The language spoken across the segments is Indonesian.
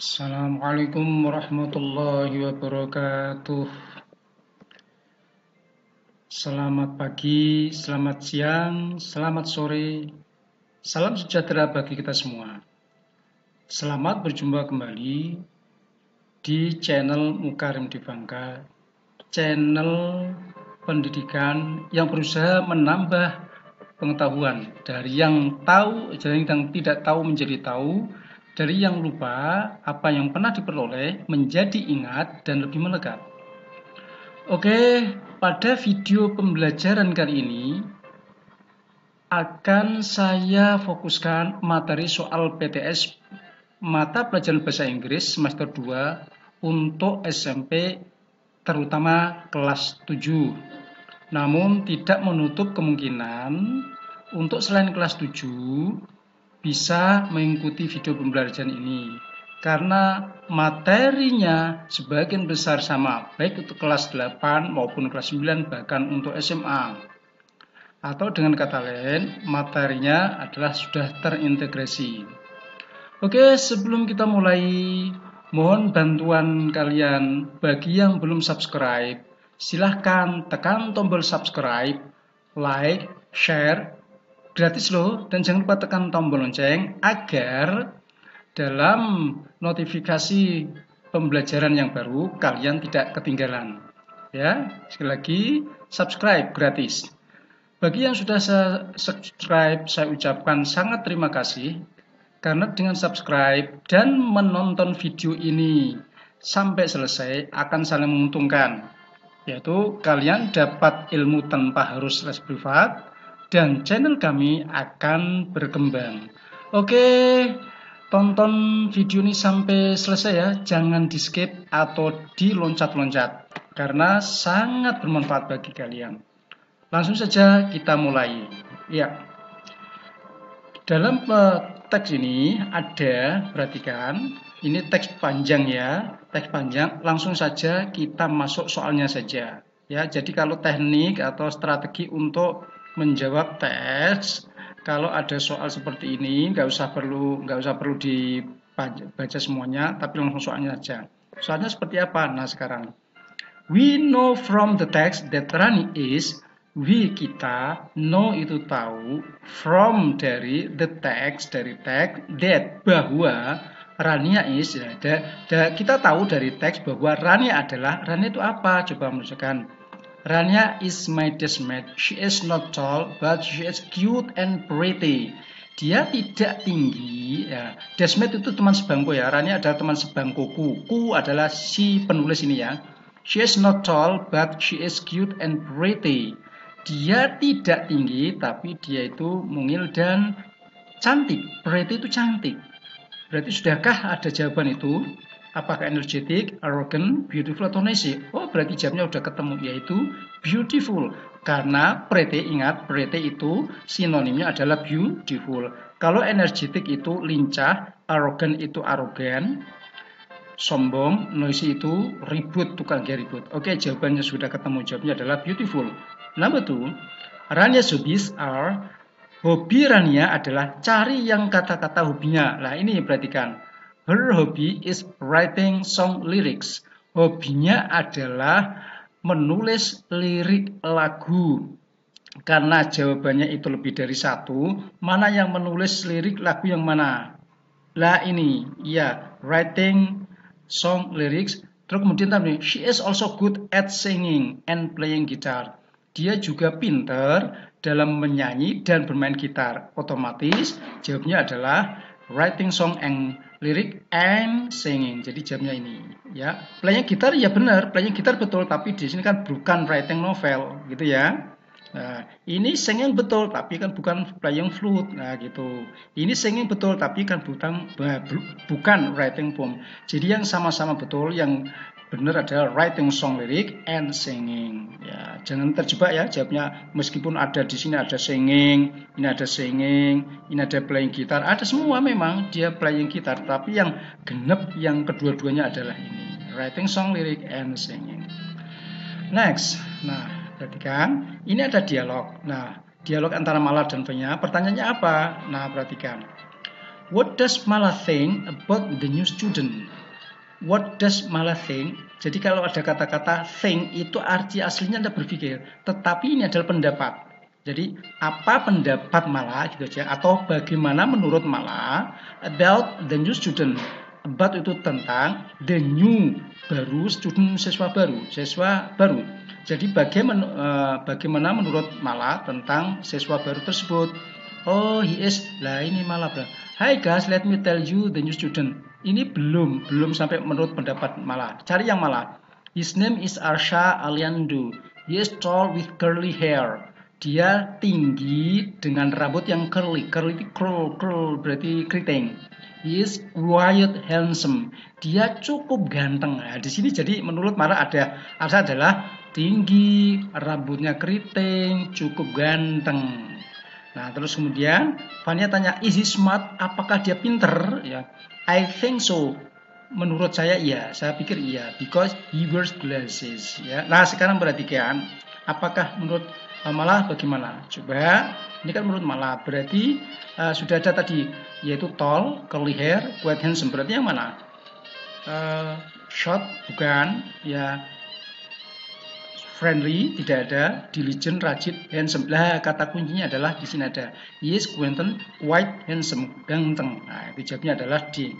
Assalamualaikum warahmatullahi wabarakatuh. Selamat pagi, selamat siang, selamat sore. Salam sejahtera bagi kita semua. Selamat berjumpa kembali di channel Mukarim di Bangka, channel pendidikan yang berusaha menambah pengetahuan dari yang tahu, dari yang tidak tahu menjadi tahu, dari yang lupa, apa yang pernah diperoleh menjadi ingat dan lebih melekat. Oke, pada video pembelajaran kali ini akan saya fokuskan materi soal PTS mata pelajaran bahasa Inggris semester 2 untuk SMP terutama kelas 7. Namun tidak menutup kemungkinan untuk selain kelas 7 bisa mengikuti video pembelajaran ini. Karena materinya sebagian besar sama baik untuk kelas 8 maupun kelas 9 bahkan untuk SMA atau dengan kata lain materinya adalah sudah terintegrasi. Oke sebelum kita mulai mohon bantuan kalian. Bagi yang belum subscribe silahkan tekan tombol subscribe like share gratis loh. Dan jangan lupa tekan tombol lonceng agar dalam notifikasi pembelajaran yang baru kalian tidak ketinggalan. Ya sekali lagi subscribe gratis. Bagi yang sudah subscribe saya ucapkan sangat terima kasih. Karena dengan subscribe dan menonton video ini sampai selesai akan saling menguntungkan. Yaitu kalian dapat ilmu tanpa harus les privat dan channel kami akan berkembang. Oke, tonton video ini sampai selesai ya, jangan di skip atau diloncat-loncat karena sangat bermanfaat bagi kalian. Langsung saja kita mulai. Ya. Dalam uh, teks ini ada, perhatikan, ini teks panjang ya, teks panjang. Langsung saja kita masuk soalnya saja. Ya, jadi kalau teknik atau strategi untuk menjawab tes. Kalau ada soal seperti ini nggak usah perlu nggak usah perlu dibaca semuanya tapi langsung soalnya saja soalnya seperti apa? Nah sekarang. We know from the text that Rani is we kita know itu tahu from dari the text dari teks that bahwa Rania is ya, da, da, kita tahu dari teks bahwa Rania adalah Rania itu apa? Coba menunjukkan Rania is my desmate. She is not tall, but she is cute and pretty. Dia tidak tinggi. Ya. Desmate itu teman sebangku ya. Rania adalah teman sebangkuku. Ku adalah si penulis ini ya. She is not tall, but she is cute and pretty. Dia tidak tinggi, tapi dia itu mungil dan cantik. Pretty itu cantik. Berarti sudahkah ada jawaban itu? Apakah energetic, arrogant, beautiful, atau noisy? Oh, berarti jamnya udah ketemu, yaitu beautiful. Karena pretty, ingat, pretty itu sinonimnya adalah beautiful. Kalau energetic itu lincah, arrogant itu arogan, sombong, noisy itu ribut, tukang gaya ribut. Oke, jawabannya sudah ketemu. Jawabnya adalah beautiful. Number two, Rania's hobbies are Hobi Rania adalah cari yang kata-kata hobinya. Nah, ini perhatikan. Her hobby is writing song lyrics. Hobinya adalah menulis lirik lagu. Karena jawabannya itu lebih dari satu, mana yang menulis lirik lagu yang mana? Lah ini, ya, writing song lyrics. Terus kemudian tadi, she is also good at singing and playing guitar. Dia juga pinter dalam menyanyi dan bermain gitar. Otomatis jawabnya adalah writing song and lyric and singing. Jadi jamnya ini ya. Playing gitar ya benar, playing gitar betul, tapi di sini kan bukan writing novel gitu ya. Nah, ini singing betul tapi kan bukan playing flute. Nah, gitu. Ini singing betul tapi kan bukan bukan writing poem. Jadi yang sama-sama betul yang benar adalah writing song lyric and singing. Ya, jangan terjebak ya jawabnya meskipun ada di sini ada singing, ini ada singing, ini ada playing gitar, ada semua memang dia playing gitar, tapi yang genep yang kedua-duanya adalah ini, writing song lyric and singing. Next. Nah, perhatikan, ini ada dialog. Nah, dialog antara Mala dan Venya, pertanyaannya apa? Nah, perhatikan. What does Mala think about the new student? What does Mala think? Jadi kalau ada kata-kata think itu arti aslinya Anda berpikir, tetapi ini adalah pendapat. Jadi apa pendapat Mala gitu aja atau bagaimana menurut Mala about the new student? About itu tentang the new baru student siswa baru, siswa baru. Jadi bagaimana, uh, bagaimana menurut Mala tentang siswa baru tersebut? Oh, he is. Lah ini Mala. Hai guys, let me tell you the new student. Ini belum, belum sampai menurut pendapat Mala. Cari yang Mala. His name is Arsha Aliandu. He is tall with curly hair. Dia tinggi dengan rambut yang curly. Curly itu curl, curl berarti keriting. He is quite handsome. Dia cukup ganteng. Nah, di sini jadi menurut Mala ada Arsha adalah tinggi, rambutnya keriting, cukup ganteng. Nah, terus kemudian Fania tanya, is he smart? Apakah dia pinter? Ya, I think so. Menurut saya iya, saya pikir iya, because he wears glasses. Ya, nah sekarang perhatikan, apakah menurut uh, malah bagaimana? Coba, ini kan menurut malah berarti uh, sudah ada tadi, yaitu tall, curly hair, quite handsome. Berarti yang mana? Uh, short bukan, ya friendly tidak ada, diligent rajin, handsome. Lah kata kuncinya adalah di sini ada yes, Quentin, white, handsome, ganteng. Nah, itu jawabnya adalah D.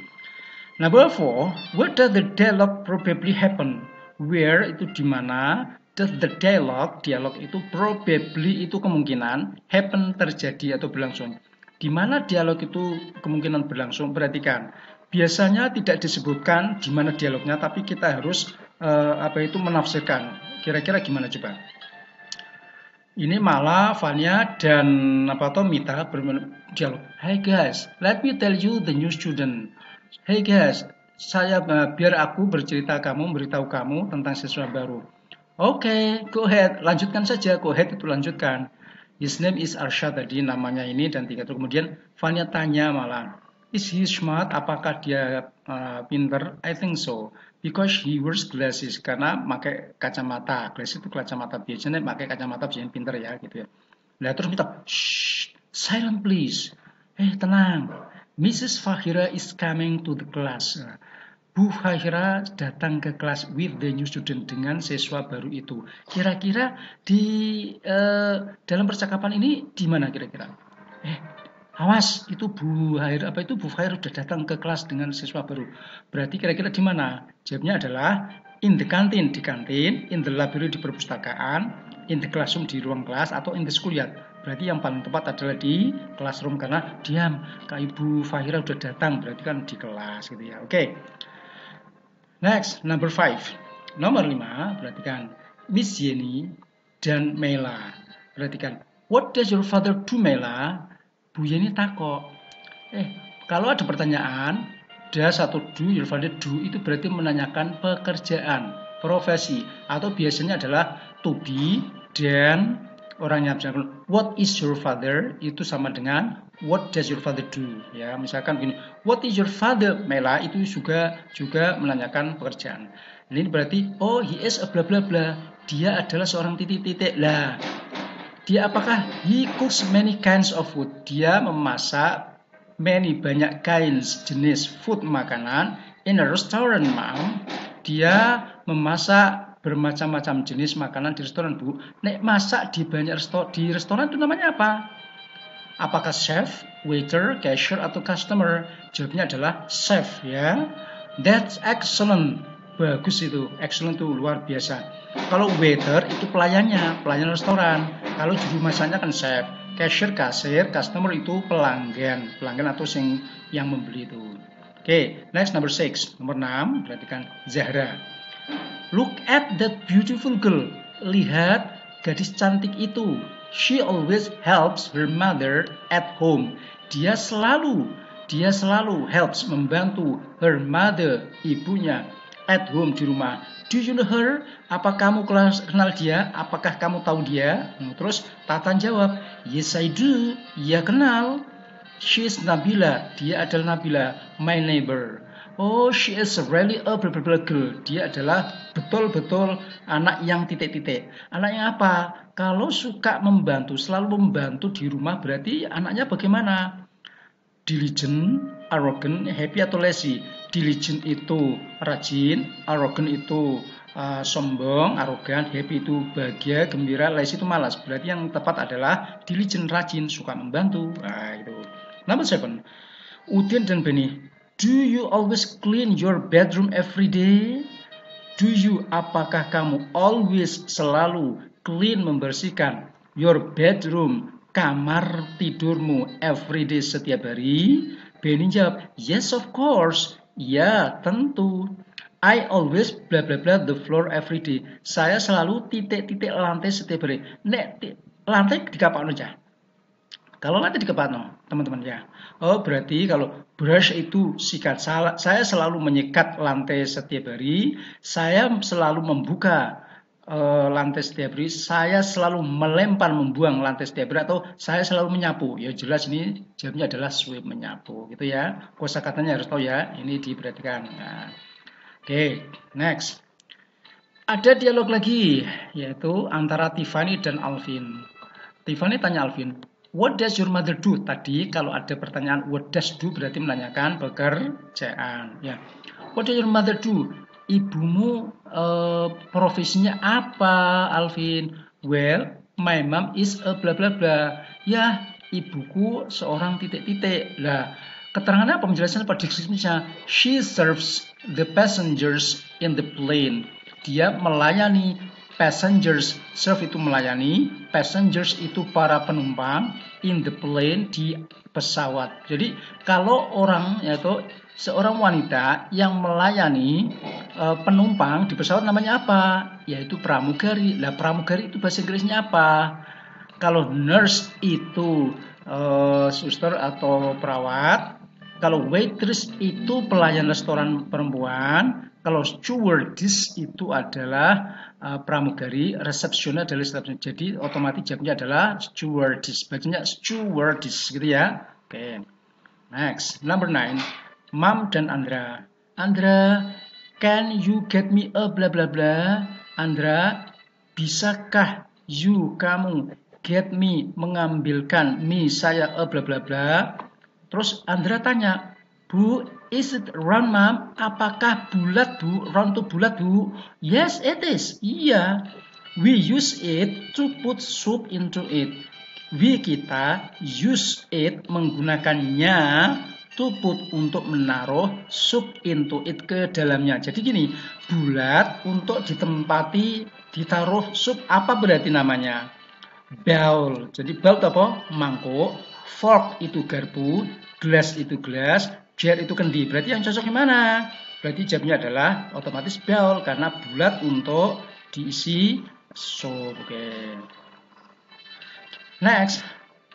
Number four, does the dialogue probably happen? Where itu di mana? Does the dialogue, dialog itu probably itu kemungkinan happen terjadi atau berlangsung. Di mana dialog itu kemungkinan berlangsung? Perhatikan, biasanya tidak disebutkan di mana dialognya, tapi kita harus uh, apa itu menafsirkan. Kira-kira gimana coba? Ini malah Vanya dan apa tuh Mita berdialog. Hey guys, let me tell you the new student. Hey guys, saya uh, biar aku bercerita kamu, beritahu kamu tentang siswa baru. Oke, okay, go ahead, lanjutkan saja. Go ahead itu lanjutkan. His name is Arsha tadi namanya ini dan tiga itu kemudian Vanya tanya malah, is he smart? Apakah dia uh, pinter? I think so because he wears glasses karena pakai kacamata glasses itu kacamata biasanya pakai kacamata biasanya pinter ya gitu ya nah terus minta shh silent please eh tenang Mrs. Fahira is coming to the class nah, Bu Fahira datang ke kelas with the new student dengan siswa baru itu. Kira-kira di uh, dalam percakapan ini di mana kira-kira? Eh, Awas, itu Bu Hair apa itu Bu Hair sudah datang ke kelas dengan siswa baru. Berarti kira-kira di mana? Jawabnya adalah in the canteen di kantin, in the library di perpustakaan, in the classroom di ruang kelas atau in the schoolyard. Berarti yang paling tepat adalah di classroom karena diam, Kak Ibu Fahira sudah datang, berarti kan di kelas gitu ya. Oke. Okay. Next, number five. Nomor lima, perhatikan Miss Jenny dan Mela. Perhatikan, what does your father do Mela? Bu Yeni takok. Eh, kalau ada pertanyaan, da satu do, father do, itu berarti menanyakan pekerjaan, profesi, atau biasanya adalah to be dan orangnya misalkan what is your father? Itu sama dengan what does your father do? Ya misalkan begini. What is your father? Mela itu juga juga menanyakan pekerjaan. Ini berarti oh he is a bla bla bla. Dia adalah seorang titik titik. Lah dia apakah he cooks many kinds of food? Dia memasak many banyak kinds jenis food makanan in a restaurant, ma'am. Dia memasak bermacam-macam jenis makanan di restoran, Bu. Nek masak di banyak restoran di restoran itu namanya apa? Apakah chef, waiter, cashier atau customer? Jawabnya adalah chef ya. That's excellent. Bagus itu. Excellent itu luar biasa. Kalau waiter itu pelayannya, pelayan restoran. Kalau juru masaknya kan chef, cashier kasir, customer itu pelanggan, pelanggan atau sing yang membeli itu. Oke, okay, next number six, nomor enam, perhatikan Zahra. Look at that beautiful girl. Lihat gadis cantik itu. She always helps her mother at home. Dia selalu, dia selalu helps membantu her mother, ibunya at home di rumah Do you know her? Apa kamu kenal dia? Apakah kamu tahu dia? Hmm, terus Tatan jawab, Yes I do. Iya kenal. She is Nabila. Dia adalah Nabila, my neighbor. Oh, she is really a blah, blah, girl. Dia adalah betul-betul anak yang titik-titik. Anak yang apa? Kalau suka membantu, selalu membantu di rumah, berarti anaknya bagaimana? Diligent, arrogant, happy atau lazy. Diligent itu rajin, arrogant itu uh, sombong, arogan, happy itu bahagia, gembira, lazy itu malas. Berarti yang tepat adalah diligent, rajin, suka membantu. Nah, itu. Number seven. Udin dan Benny. Do you always clean your bedroom every day? Do you, apakah kamu always selalu clean membersihkan your bedroom kamar tidurmu everyday setiap hari? Benny jawab, yes of course. Ya, tentu. I always bla bla bla the floor every day. Saya selalu titik-titik lantai setiap hari. Nek lantai di kapan aja. Kalau lantai di kapan teman-teman ya. Oh, berarti kalau brush itu sikat. Saya selalu menyikat lantai setiap hari. Saya selalu membuka uh, lantai setiap hari, saya selalu melempar membuang lantai hari atau saya selalu menyapu. Ya jelas ini jawabnya adalah sweep menyapu gitu ya. Kosa katanya harus tahu ya, ini diperhatikan. Nah, Oke, okay, next. Ada dialog lagi yaitu antara Tiffany dan Alvin. Tiffany tanya Alvin, What does your mother do? Tadi kalau ada pertanyaan what does do berarti menanyakan pekerjaan. Ya. What does your mother do? Ibumu uh, profesinya apa, Alvin? Well, my mom is a bla bla bla. Ya, ibuku seorang titik-titik. Lah, keterangannya apa penjelasan pada deskripsinya? She serves the passengers in the plane. Dia melayani passengers. Serve itu melayani, passengers itu para penumpang in the plane di pesawat. Jadi kalau orang yaitu seorang wanita yang melayani penumpang di pesawat namanya apa? Yaitu pramugari. Lah pramugari itu bahasa Inggrisnya apa? Kalau nurse itu e, suster atau perawat, kalau waitress itu pelayan restoran perempuan, kalau stewardess itu adalah uh, pramugari, resepsionis adalah resepsionis. Jadi otomatis jawabnya adalah stewardess. Bacanya stewardess gitu ya. Oke. Okay. Next, number nine. Mam dan Andra. Andra, can you get me a bla bla bla? Andra, bisakah you kamu get me mengambilkan me saya a bla bla bla? Terus Andra tanya, Bu, is it round, Mam? Apakah bulat, Bu? Round itu bulat, Bu? Yes, it is. Iya. We use it to put soup into it. We kita use it menggunakannya to put untuk menaruh sup into it ke dalamnya. Jadi gini, bulat untuk ditempati ditaruh sup apa berarti namanya? Bowl. Jadi bowl itu apa? Mangkuk. Fork itu garpu, glass itu gelas, jar itu kendi. Berarti yang cocok gimana? Berarti jawabnya adalah otomatis bowl karena bulat untuk diisi sup. Oke. Okay. Next,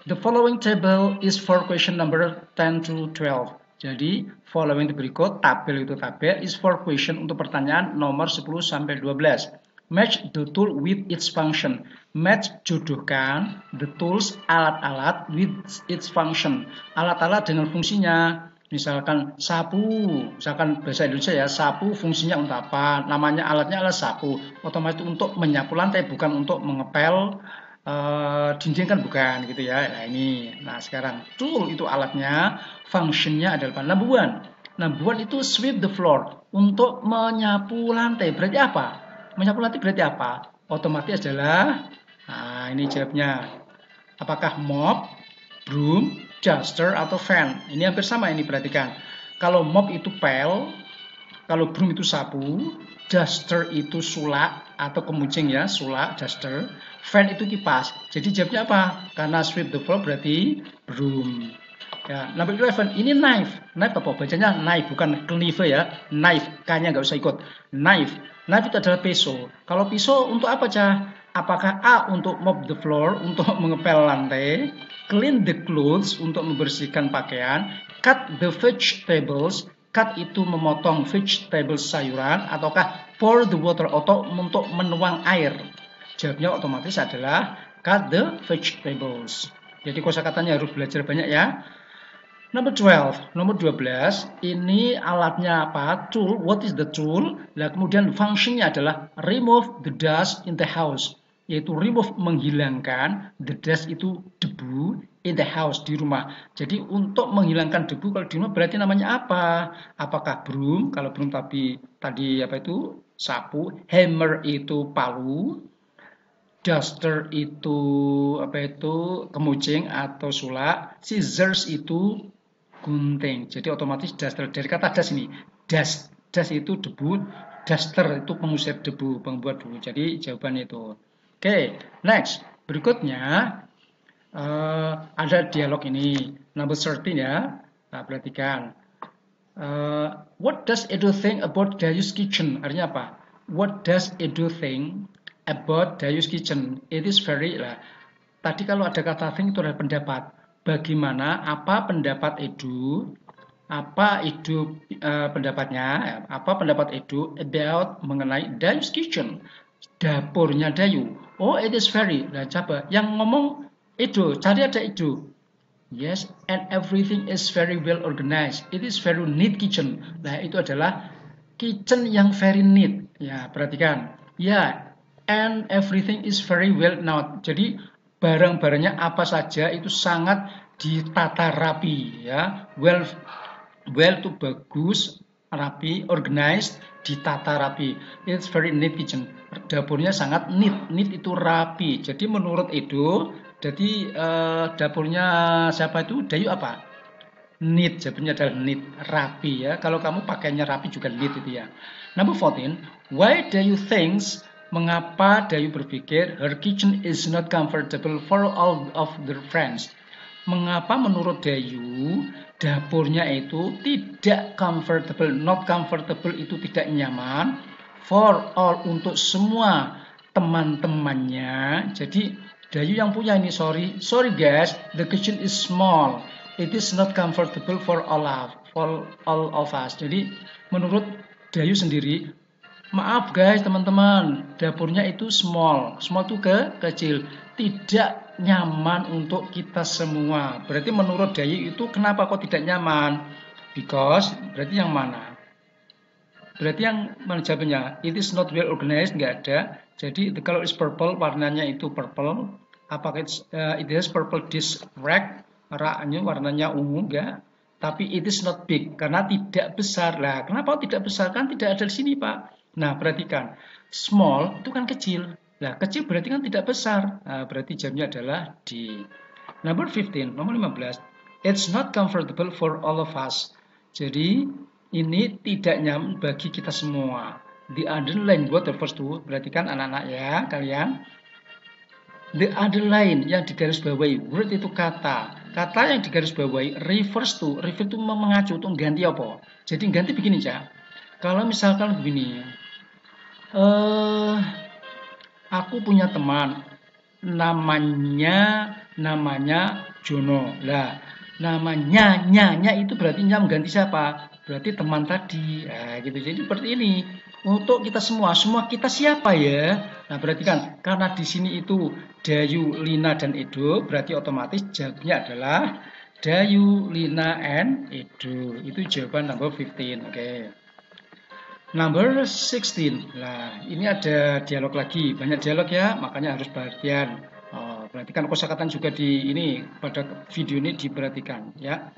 The following table is for question number 10 to 12. Jadi, following berikut, tabel itu tabel, is for question untuk pertanyaan nomor 10 sampai 12. Match the tool with its function. Match jodohkan the tools alat-alat with its function. Alat-alat dengan fungsinya. Misalkan sapu, misalkan bahasa Indonesia ya, sapu fungsinya untuk apa? Namanya alatnya adalah sapu. Otomatis untuk menyapu lantai, bukan untuk mengepel uh, dinding kan bukan gitu ya. Nah ini, nah sekarang tool itu alatnya, functionnya adalah. Number one itu sweep the floor untuk menyapu lantai. Berarti apa? Menyapu lantai berarti apa? Otomatis adalah, nah ini jawabnya. Apakah mop, broom, duster atau fan? Ini hampir sama ini perhatikan. Kalau mop itu pel, kalau broom itu sapu, duster itu sulak atau kemucing ya, sulak, duster. Fan itu kipas. Jadi jawabnya apa? Karena sweep the floor berarti broom. Ya, number 11, ini knife. Knife apa? Bacanya knife, bukan knife ya. Knife, K-nya nggak usah ikut. Knife. Knife itu adalah pisau. Kalau pisau untuk apa, Cah? Apakah A untuk mop the floor, untuk mengepel lantai, clean the clothes, untuk membersihkan pakaian, cut the vegetables, cut itu memotong vegetables sayuran ataukah pour the water atau untuk menuang air. Jawabnya otomatis adalah cut the vegetables. Jadi kosakatanya harus belajar banyak ya. Nomor 12, nomor 12, ini alatnya apa? Tool, what is the tool? Nah, kemudian fungsinya adalah remove the dust in the house. Yaitu remove menghilangkan the dust itu debu in the house di rumah. Jadi untuk menghilangkan debu kalau di rumah berarti namanya apa? Apakah broom? Kalau broom tapi tadi apa itu sapu, hammer itu palu, duster itu apa itu kemucing atau sulak, scissors itu gunting. Jadi otomatis duster dari kata dust ini, dust, dust itu debu, duster itu pengusir debu, pembuat debu. Jadi jawabannya itu. Oke, next. Berikutnya uh, ada dialog ini. Number 13 ya. Nah, perhatikan. Uh, what does Edo think about Dayu's kitchen? Artinya apa? What does Edo think about Dayu's kitchen? It is very lah. Tadi kalau ada kata think itu adalah pendapat. Bagaimana? Apa pendapat Edo? Apa Edo uh, pendapatnya? Apa pendapat Edo about mengenai Dayu's kitchen? Dapurnya Dayu. Oh, it is very. Nah, coba yang ngomong itu, cari ada itu. Yes, and everything is very well organized. It is very neat kitchen. Nah, itu adalah kitchen yang very neat. Ya, perhatikan. Ya, and everything is very well now. Jadi barang-barangnya apa saja itu sangat ditata rapi ya. Well well itu bagus, rapi, organized, ditata rapi. It's very neat kitchen. Dapurnya sangat neat. Neat itu rapi. Jadi menurut Edo, jadi uh, dapurnya siapa itu? Dayu apa? Neat, jawabnya adalah neat, rapi ya. Kalau kamu pakainya rapi juga neat itu ya. Number 14, why do you think mengapa Dayu berpikir her kitchen is not comfortable for all of their friends? Mengapa menurut Dayu dapurnya itu tidak comfortable, not comfortable itu tidak nyaman for all untuk semua teman-temannya. Jadi Dayu yang punya ini sorry. Sorry guys the kitchen is small. It is not comfortable for all of for all of us. Jadi menurut Dayu sendiri maaf guys teman-teman dapurnya itu small. Small itu ke kecil. Tidak nyaman untuk kita semua. Berarti menurut Dayu itu kenapa kok tidak nyaman? Because berarti yang mana berarti yang jawabnya it is not well organized nggak ada. Jadi color is purple warnanya itu purple. Apakah uh, it has purple disc rack raknya warnanya ungu enggak tapi it is not big karena tidak besar. Lah kenapa tidak besar? Kan tidak ada di sini pak. Nah perhatikan. Small itu kan kecil. Nah kecil berarti kan tidak besar. Nah, berarti jamnya adalah di number 15 nomor 15 it's not comfortable for all of us. Jadi ini tidak nyaman bagi kita semua the underline buat the first two berarti kan anak-anak ya kalian The other line yang digarisbawahi, word itu kata. Kata yang digarisbawahi refers to, refer to mengacu untuk ganti apa? Jadi ganti begini ya. Kalau misalkan begini, uh, aku punya teman, namanya namanya Jono. Lah, namanya nyanya itu berarti nyam ganti siapa? Berarti teman tadi. Nah, gitu. Jadi seperti ini untuk kita semua. Semua kita siapa ya? Nah, berarti kan karena di sini itu Dayu, Lina, dan Edo, berarti otomatis jawabnya adalah Dayu, Lina, and Edo. Itu jawaban number 15. Oke. Okay. Number 16. Nah, ini ada dialog lagi. Banyak dialog ya, makanya harus perhatian. Oh, perhatikan kosakata juga di ini pada video ini diperhatikan ya.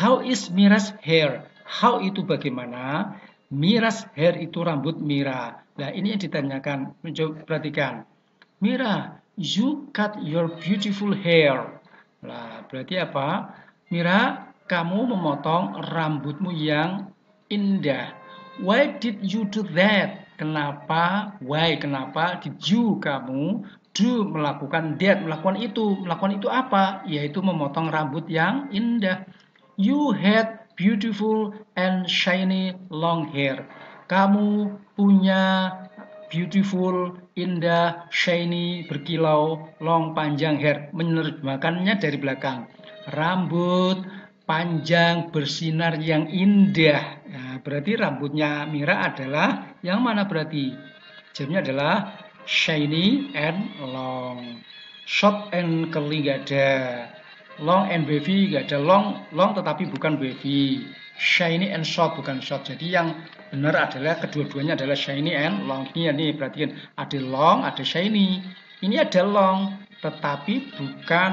How is Mira's hair? How itu bagaimana? Miras hair itu rambut Mira. Nah ini yang ditanyakan. Perhatikan. Mira, you cut your beautiful hair. Nah berarti apa? Mira, kamu memotong rambutmu yang indah. Why did you do that? Kenapa? Why? Kenapa did you kamu do melakukan that? Melakukan itu. Melakukan itu apa? Yaitu memotong rambut yang indah. You had beautiful and shiny long hair. Kamu punya beautiful, indah, shiny, berkilau, long, panjang hair. Menerjemahkannya dari belakang. Rambut panjang, bersinar yang indah. Nah, berarti rambutnya Mira adalah yang mana berarti? Jawabnya adalah shiny and long. Short and curly. Long and wavy nggak ada long. Long tetapi bukan wavy. Shiny and short bukan short. Jadi yang benar adalah kedua-duanya adalah shiny and long. Ini ya nih perhatikan ada long ada shiny. Ini ada long tetapi bukan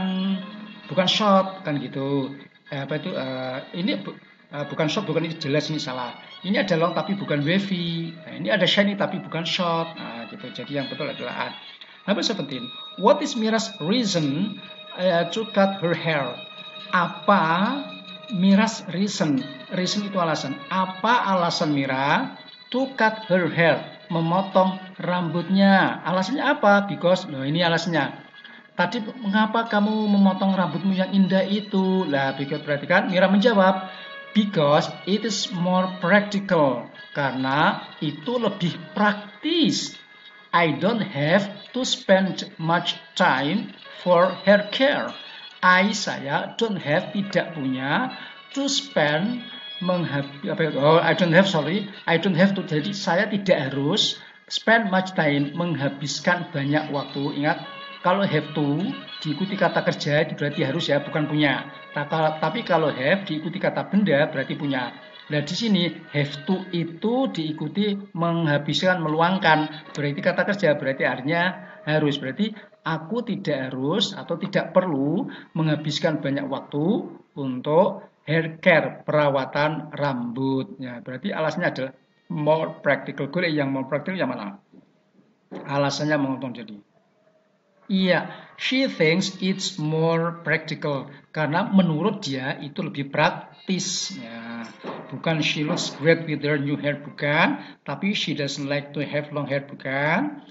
bukan short kan gitu. Eh, apa itu? Uh, ini bu, uh, bukan short bukan ini jelas ini salah. Ini ada long tapi bukan wavy. Nah, ini ada shiny tapi bukan short. Nah, gitu. Jadi yang betul adalah A. Number 17. What is Mira's reason uh, to cut her hair? Apa Mira's reason? Reason itu alasan. Apa alasan Mira to cut her hair? Memotong rambutnya. Alasannya apa? Because, no ini alasannya. Tadi mengapa kamu memotong rambutmu yang indah itu? Lah, because perhatikan, Mira menjawab, because it is more practical. Karena itu lebih praktis. I don't have to spend much time for hair care. I saya don't have tidak punya to spend menghabis oh I don't have sorry I don't have to jadi saya tidak harus spend much time menghabiskan banyak waktu ingat kalau have to diikuti kata kerja itu berarti harus ya bukan punya tapi kalau have diikuti kata benda berarti punya Nah di sini have to itu diikuti menghabiskan, meluangkan. Berarti kata kerja, berarti artinya harus. Berarti aku tidak harus atau tidak perlu menghabiskan banyak waktu untuk hair care, perawatan rambut. Ya, berarti alasannya adalah more practical. Gue yang more practical yang mana? Alasannya menguntung jadi. Iya, she thinks it's more practical karena menurut dia itu lebih praktis. Ya bukan she looks great with her new hair bukan tapi she doesn't like to have long hair bukan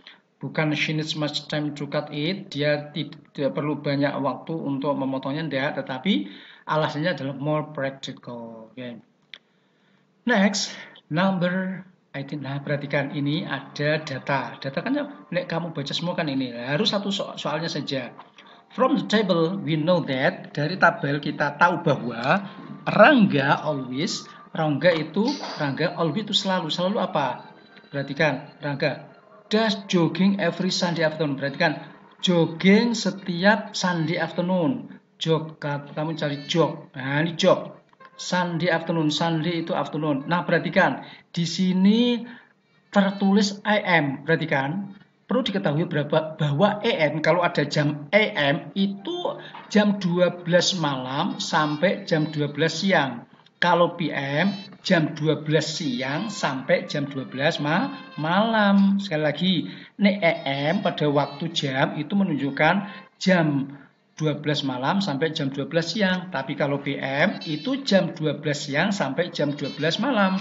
bukan she needs much time to cut it dia tidak perlu banyak waktu untuk memotongnya tidak tetapi alasannya adalah more practical okay. next number I think nah perhatikan ini ada data data kan ya kamu baca semua kan ini harus satu so soalnya saja from the table we know that dari tabel kita tahu bahwa Rangga always Rangga itu, Rangga always itu selalu. Selalu apa? Perhatikan, Rangga. Does jogging every Sunday afternoon. Perhatikan, jogging setiap Sunday afternoon. Jog, kamu cari jog. Nah, ini jog. Sunday afternoon, Sunday itu afternoon. Nah, perhatikan, di sini tertulis AM. Perhatikan, perlu diketahui berapa bahwa AM kalau ada jam AM itu jam 12 malam sampai jam 12 siang. Kalau PM jam 12 siang sampai jam 12 ma malam. Sekali lagi, ini EM pada waktu jam itu menunjukkan jam 12 malam sampai jam 12 siang. Tapi kalau PM itu jam 12 siang sampai jam 12 malam.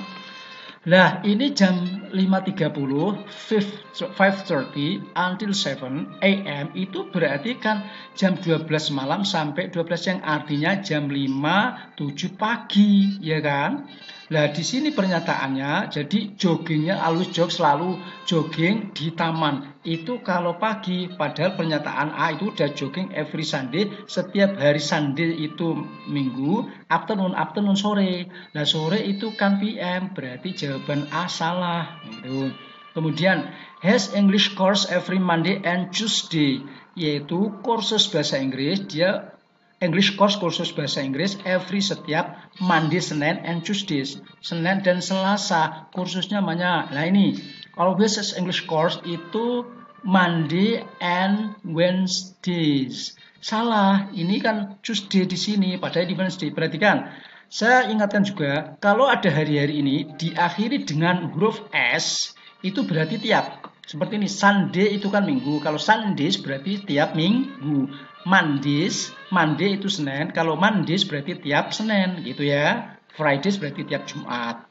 Nah, ini jam 5.30, 5.30 until 7 AM itu berarti kan jam 12 malam sampai 12 siang artinya jam 5 7 pagi, ya kan? Nah, di sini pernyataannya, jadi joggingnya alus jog selalu jogging di taman. Itu kalau pagi, padahal pernyataan A itu udah jogging every Sunday, setiap hari Sunday itu minggu, afternoon, afternoon sore. Nah, sore itu kan PM, berarti jawaban A salah. Gitu. Kemudian, has English course every Monday and Tuesday, yaitu kursus bahasa Inggris, dia English course kursus bahasa Inggris every setiap Monday, Senin, and Tuesdays. Senin dan Selasa kursusnya namanya. Nah ini, kalau business English course itu Monday and Wednesdays. Salah, ini kan Tuesday di sini, padahal di Wednesday. Perhatikan, saya ingatkan juga, kalau ada hari-hari ini diakhiri dengan huruf S, itu berarti tiap. Seperti ini, Sunday itu kan minggu. Kalau Sundays berarti tiap minggu. Mondays, Monday itu Senin. Kalau Mondays berarti tiap Senin gitu ya. Fridays berarti tiap Jumat.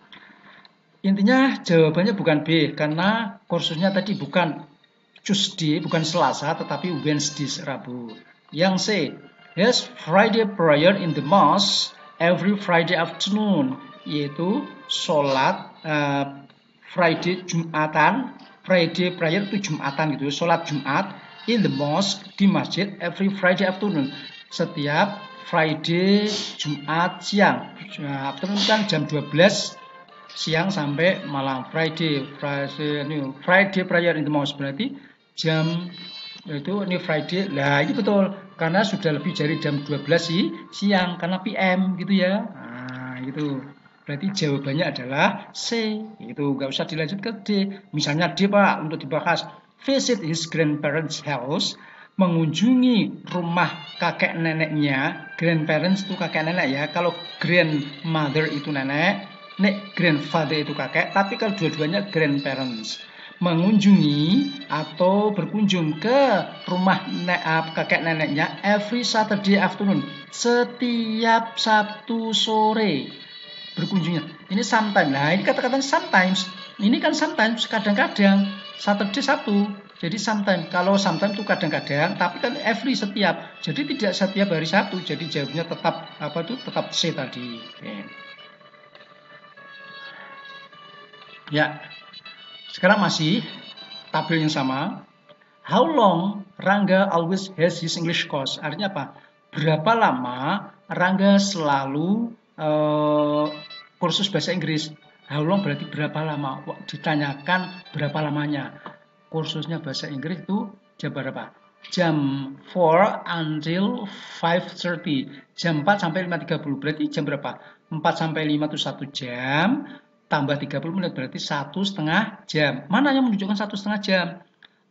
Intinya jawabannya bukan B karena kursusnya tadi bukan Tuesday, bukan Selasa tetapi Wednesday Rabu. Yang C, yes Friday prayer in the mosque every Friday afternoon yaitu sholat uh, Friday Jumatan Friday prayer itu Jumatan gitu, sholat Jumat in the mosque di masjid every Friday afternoon. Setiap Friday Jumat siang. Afternoon kan jam 12 siang sampai malam. Friday Friday Friday prayer in the mosque berarti jam itu ini Friday. Lah, ini betul. karena sudah lebih dari jam 12 sih siang karena PM gitu ya. Nah, gitu. Berarti jawabannya adalah C. Itu nggak usah dilanjut ke D. Misalnya D Pak untuk dibahas visit his grandparents house mengunjungi rumah kakek neneknya. Grandparents itu kakek nenek ya. Kalau grandmother itu nenek, nek grandfather itu kakek, tapi kalau dua-duanya grandparents. Mengunjungi atau berkunjung ke rumah ne kakek neneknya every Saturday afternoon setiap Sabtu sore. Berkunjungnya. Ini sometimes. Nah ini kata-kata sometimes ini kan sometimes kadang-kadang Saturday Sabtu jadi sometimes kalau sometimes itu kadang-kadang tapi kan every setiap jadi tidak setiap hari Sabtu jadi jawabnya tetap apa itu tetap C tadi Oke. ya sekarang masih tabel yang sama. How long Rangga always has his English course? Artinya apa? Berapa lama Rangga selalu uh, kursus bahasa Inggris? How long berarti berapa lama? Ditanyakan berapa lamanya. Kursusnya bahasa Inggris itu jam berapa? Jam 4 until 5.30. Jam 4 sampai 5.30. Berarti jam berapa? 4 sampai 5 itu 1 jam tambah 30 menit berarti satu setengah jam. Mana yang menunjukkan satu setengah jam?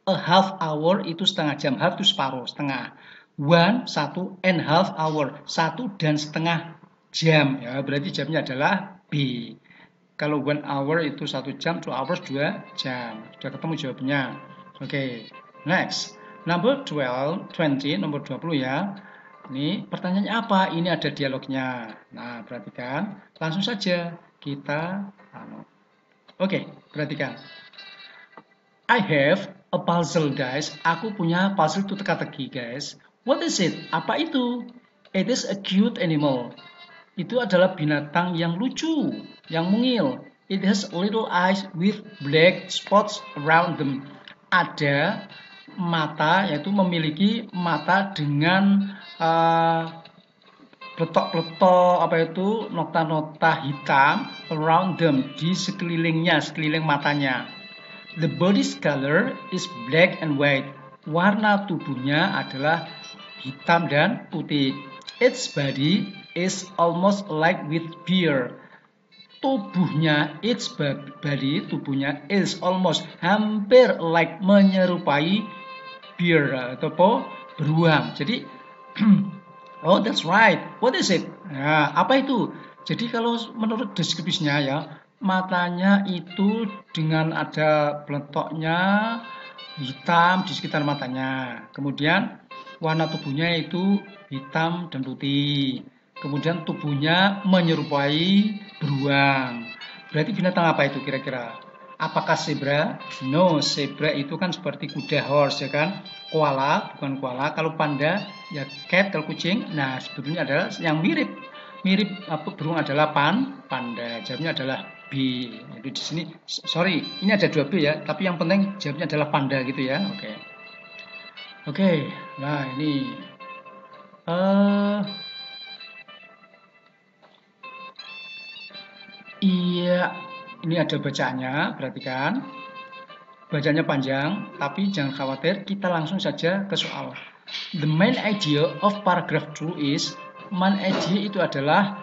A half hour itu setengah jam. Half itu separuh, setengah. One, satu, and half hour. Satu dan setengah jam. Ya, berarti jamnya adalah B. Kalau one hour itu satu jam, two hours dua jam. Sudah ketemu jawabannya. Oke, okay. next. Number 12, 20, nomor 20 ya. Ini pertanyaannya apa? Ini ada dialognya. Nah, perhatikan. Langsung saja kita anu. Oke, okay, perhatikan. I have a puzzle, guys. Aku punya puzzle itu teka-teki, guys. What is it? Apa itu? It is a cute animal. Itu adalah binatang yang lucu, yang mungil. It has little eyes with black spots around them. Ada mata, yaitu memiliki mata dengan uh, letok-letok apa itu nota-nota hitam around them di sekelilingnya, sekeliling matanya. The body's color is black and white. Warna tubuhnya adalah hitam dan putih. Its body is almost like with beer. Tubuhnya, its body, tubuhnya is almost hampir like menyerupai beer atau beruang. Jadi Oh, that's right. What is it? Ya, apa itu? Jadi kalau menurut deskripsinya ya, matanya itu dengan ada peletoknya hitam di sekitar matanya. Kemudian warna tubuhnya itu hitam dan putih. Kemudian tubuhnya menyerupai beruang. Berarti binatang apa itu kira-kira? Apakah zebra? No, zebra itu kan seperti kuda horse ya kan. Koala bukan koala. Kalau panda ya cat kalau kucing. Nah sebetulnya adalah yang mirip mirip apa burung adalah pan panda. Jawabnya adalah B. Jadi di sini sorry ini ada dua B ya. Tapi yang penting jawabnya adalah panda gitu ya. Oke. Okay. Oke. Okay. Nah ini. Uh, iya ini ada bacaannya, perhatikan. Bacanya panjang, tapi jangan khawatir, kita langsung saja ke soal. The main idea of paragraph 2 is, main idea itu adalah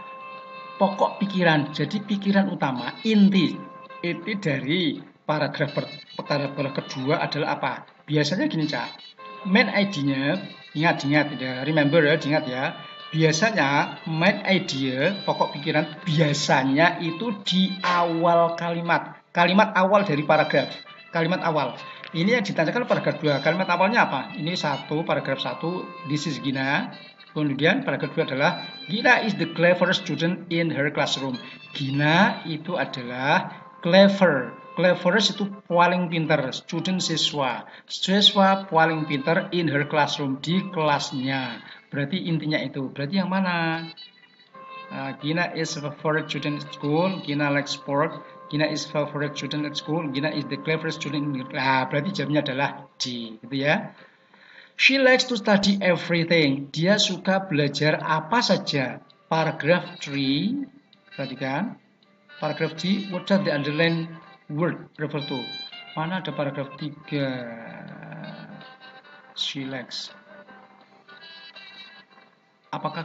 pokok pikiran, jadi pikiran utama, inti. Inti dari paragraf per, paragraf kedua adalah apa? Biasanya gini, Cak. Main idea-nya, ingat-ingat ya, remember ya, ingat ya biasanya main idea pokok pikiran biasanya itu di awal kalimat. Kalimat awal dari paragraf. Kalimat awal. Ini yang ditanyakan paragraf 2 kalimat awalnya apa? Ini satu paragraf satu this is Gina. Kemudian paragraf 2 adalah Gina is the clever student in her classroom. Gina itu adalah clever. Cleverest itu paling pintar student siswa. Siswa paling pintar in her classroom di kelasnya Berarti intinya itu. Berarti yang mana? Uh, Gina is favorite student at school. Gina likes sport. Gina is favorite student at school. Gina is the cleverest student. Nah, berarti jawabnya adalah D, gitu ya. She likes to study everything. Dia suka belajar apa saja. Paragraph 3, perhatikan. Paragraph D, what does the underline word refer to? Mana ada paragraf 3? She likes. Apakah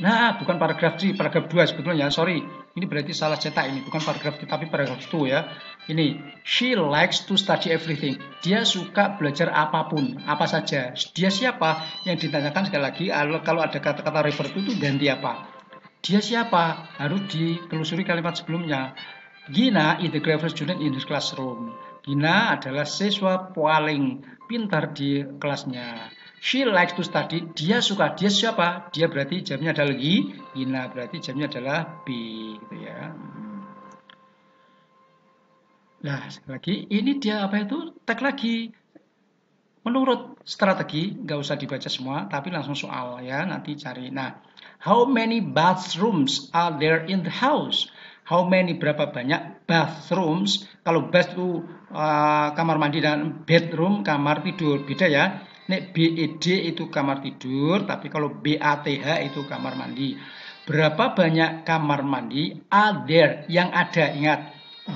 nah bukan paragraf 3 paragraf 2 sebetulnya sorry. Ini berarti salah cetak ini bukan paragraf 3 tapi paragraf 2 ya. Ini she likes to study everything. Dia suka belajar apa pun apa saja. Dia siapa? Yang ditanyakan sekali lagi kalau ada kata-kata refer to itu ganti apa? Dia siapa? Harus ditelusuri kalimat sebelumnya. Gina is the clever student in his classroom. Gina adalah siswa paling pintar di kelasnya She likes to study. Dia suka. Dia siapa? Dia berarti jamnya adalah. Ina berarti jamnya adalah B. Gitu ya. Nah, lagi ini dia apa itu? Tag lagi. Menurut strategi, nggak usah dibaca semua, tapi langsung soal ya. Nanti cari. Nah, how many bathrooms are there in the house? How many berapa banyak bathrooms? Kalau bath itu uh, kamar mandi dan bedroom kamar tidur beda ya. Nek BED itu kamar tidur, tapi kalau BATH itu kamar mandi. Berapa banyak kamar mandi? Are there yang ada. Ingat,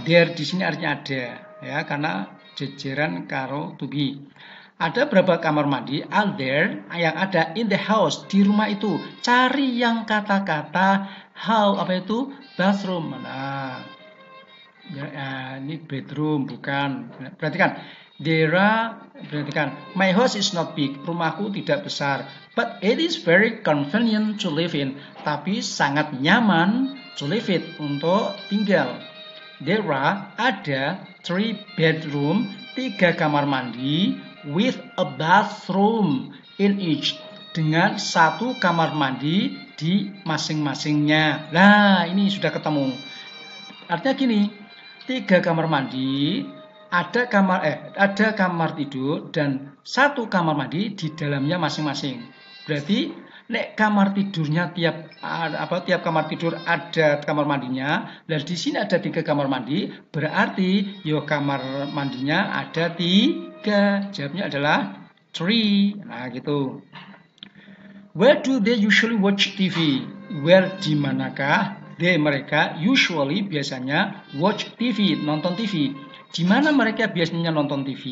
there di sini artinya ada ya karena jejeran karo to be. Ada berapa kamar mandi? Are there yang ada in the house di rumah itu. Cari yang kata-kata how apa itu bathroom. Nah, ya, ya, ini bedroom bukan. Perhatikan Dera perhatikan, my house is not big, rumahku tidak besar, but it is very convenient to live in. Tapi sangat nyaman to live it untuk tinggal. Dera ada three bedroom, tiga kamar mandi, with a bathroom in each. Dengan satu kamar mandi di masing-masingnya. Nah, ini sudah ketemu. Artinya gini, tiga kamar mandi, ada kamar eh ada kamar tidur dan satu kamar mandi di dalamnya masing-masing. Berarti nek kamar tidurnya tiap apa tiap kamar tidur ada kamar mandinya dan di sini ada tiga kamar mandi berarti yo kamar mandinya ada tiga. Jawabnya adalah three. Nah gitu. Where do they usually watch TV where di manakah they mereka usually biasanya watch TV nonton TV di mana mereka biasanya nonton TV?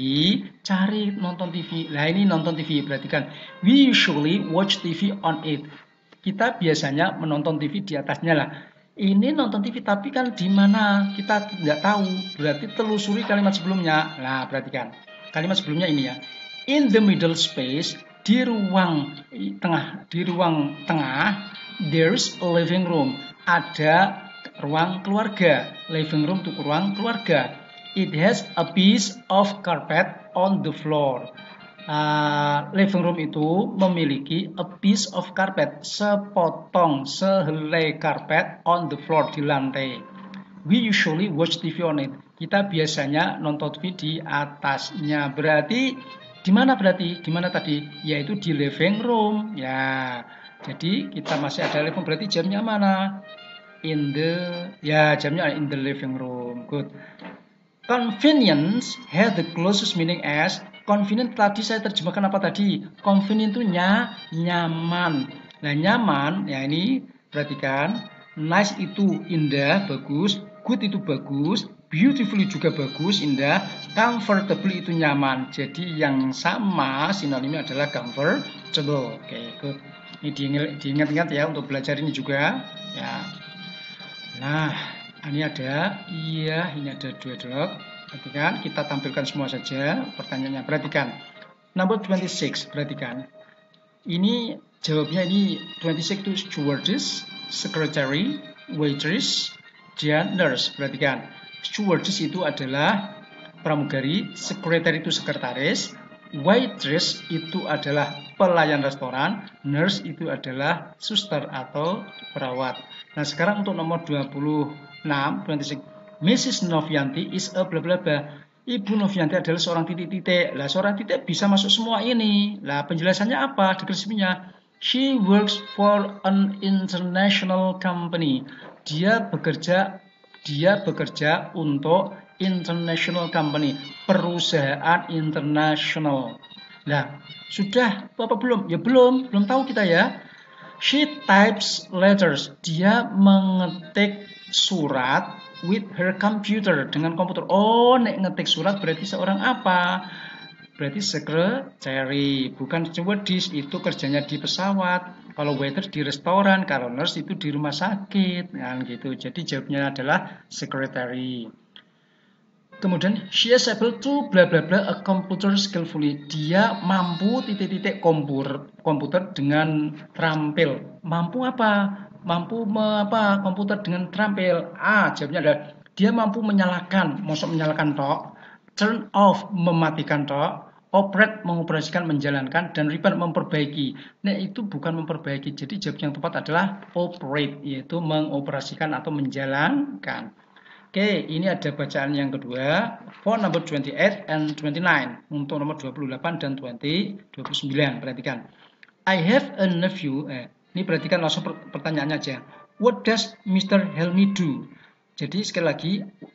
Cari nonton TV. Nah ini nonton TV, perhatikan. We usually watch TV on it. Kita biasanya menonton TV di atasnya lah. Ini nonton TV tapi kan di mana kita tidak tahu. Berarti telusuri kalimat sebelumnya. Nah perhatikan. Kalimat sebelumnya ini ya. In the middle space, di ruang tengah, di ruang tengah, there's a living room. Ada ruang keluarga. Living room itu ruang keluarga It has a piece of carpet on the floor. Uh, living room itu memiliki a piece of carpet, sepotong, sehelai karpet on the floor di lantai. We usually watch TV on it. Kita biasanya nonton TV di atasnya. Berarti di mana berarti? Di mana tadi? Yaitu di living room. Ya. Jadi kita masih ada living berarti jamnya mana? In the ya jamnya in the living room. Good. Convenience has the closest meaning as convenient tadi saya terjemahkan apa tadi? Convenient itu ny nyaman. Nah, nyaman ya ini perhatikan nice itu indah, bagus, good itu bagus, beautiful juga bagus, indah, comfortable itu nyaman. Jadi yang sama sinonimnya adalah comfortable. Oke, good. Ini diingat-ingat ya untuk belajar ini juga ya. Nah, ini ada, iya, ini ada dua dialog. Perhatikan, kita tampilkan semua saja pertanyaannya. Perhatikan, number 26, perhatikan. Ini jawabnya ini 26 itu stewardess, secretary, waitress, dan nurse. Perhatikan, stewardess itu adalah pramugari, secretary itu sekretaris, waitress itu adalah pelayan restoran, nurse itu adalah suster atau perawat. Nah, sekarang untuk nomor 26 26. Mrs. Novianti is a bla bla bla. Ibu Novianti adalah seorang titik-titik. Lah seorang titik bisa masuk semua ini. Lah penjelasannya apa? Deskripsinya. She works for an international company. Dia bekerja dia bekerja untuk international company, perusahaan internasional. Nah, sudah apa belum? Ya belum, belum tahu kita ya. She types letters. Dia mengetik surat with her computer dengan komputer. Oh, nek ngetik surat berarti seorang apa? Berarti secretary, bukan stewardess itu kerjanya di pesawat. Kalau waiter di restoran, kalau nurse itu di rumah sakit, kan gitu. Jadi jawabnya adalah secretary. Kemudian she is able to bla bla bla a computer skillfully. Dia mampu titik-titik komputer komputer dengan terampil. Mampu apa? Mampu me, apa? Komputer dengan terampil. A, jawabnya adalah dia mampu menyalakan, maksud menyalakan tok, turn off mematikan tok, operate mengoperasikan menjalankan dan repair memperbaiki. Nah, itu bukan memperbaiki. Jadi jawab yang tepat adalah operate yaitu mengoperasikan atau menjalankan. Oke, ini ada bacaan yang kedua. For number 28 and 29 untuk nomor 28 dan 20 29. Perhatikan. I have a nephew. Eh, ini perhatikan langsung pertanyaannya aja. What does Mr. Helmi do? Jadi sekali lagi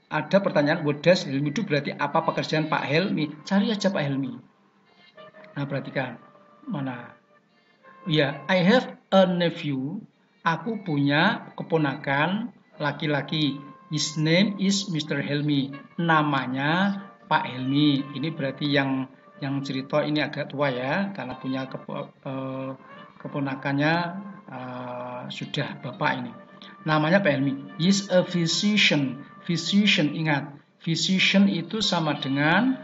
ada pertanyaan what does Helmi do berarti apa pekerjaan Pak Helmi? Cari aja Pak Helmi. Nah, perhatikan. Mana? Ya, I have a nephew. Aku punya keponakan laki-laki. His name is Mr. Helmi. Namanya Pak Helmi. Ini berarti yang yang cerita ini agak tua ya, karena punya kepo, uh, keponakannya uh, sudah bapak ini. Namanya Pak Helmi. He's a physician. Physician ingat, physician itu sama dengan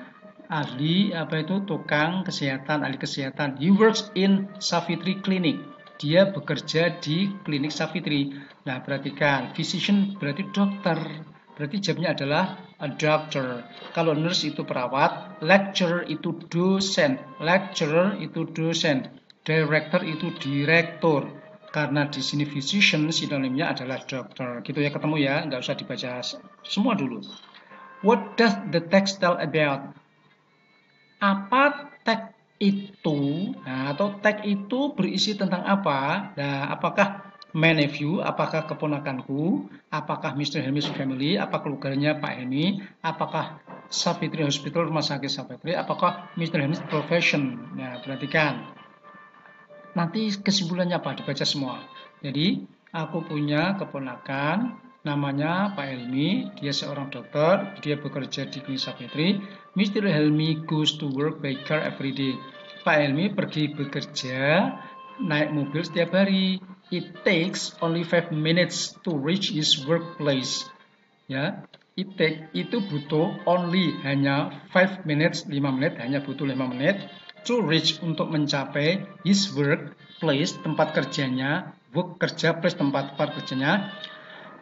ahli apa itu tukang kesehatan, ahli kesehatan. He works in Savitri Clinic. Dia bekerja di klinik Savitri. Nah, perhatikan, physician berarti dokter. Berarti jawabnya adalah a doctor. Kalau nurse itu perawat, lecturer itu dosen, lecturer itu dosen, director itu direktur. Karena di sini physician sinonimnya adalah dokter. Gitu ya ketemu ya, nggak usah dibaca semua dulu. What does the text tell about? apa tag itu nah, atau tag itu berisi tentang apa? Nah apakah my nephew apakah keponakanku? Apakah Mr. Helmi's family apakah keluarganya Pak Helmi apakah Savitri Hospital Rumah Sakit Savitri apakah Mr. Helmi's profession? Nah perhatikan. Nanti kesimpulannya apa? Dibaca semua. Jadi aku punya keponakan namanya Pak Helmi, dia seorang dokter, dia bekerja di klinik Savitri. Mr. Helmi goes to work by car every day. Pak Helmi pergi bekerja naik mobil setiap hari. It takes only 5 minutes to reach his workplace. Ya, it take itu butuh only hanya 5 minutes, 5 menit, hanya butuh 5 menit to reach untuk mencapai his workplace, tempat kerjanya, work kerja place tempat tempat kerjanya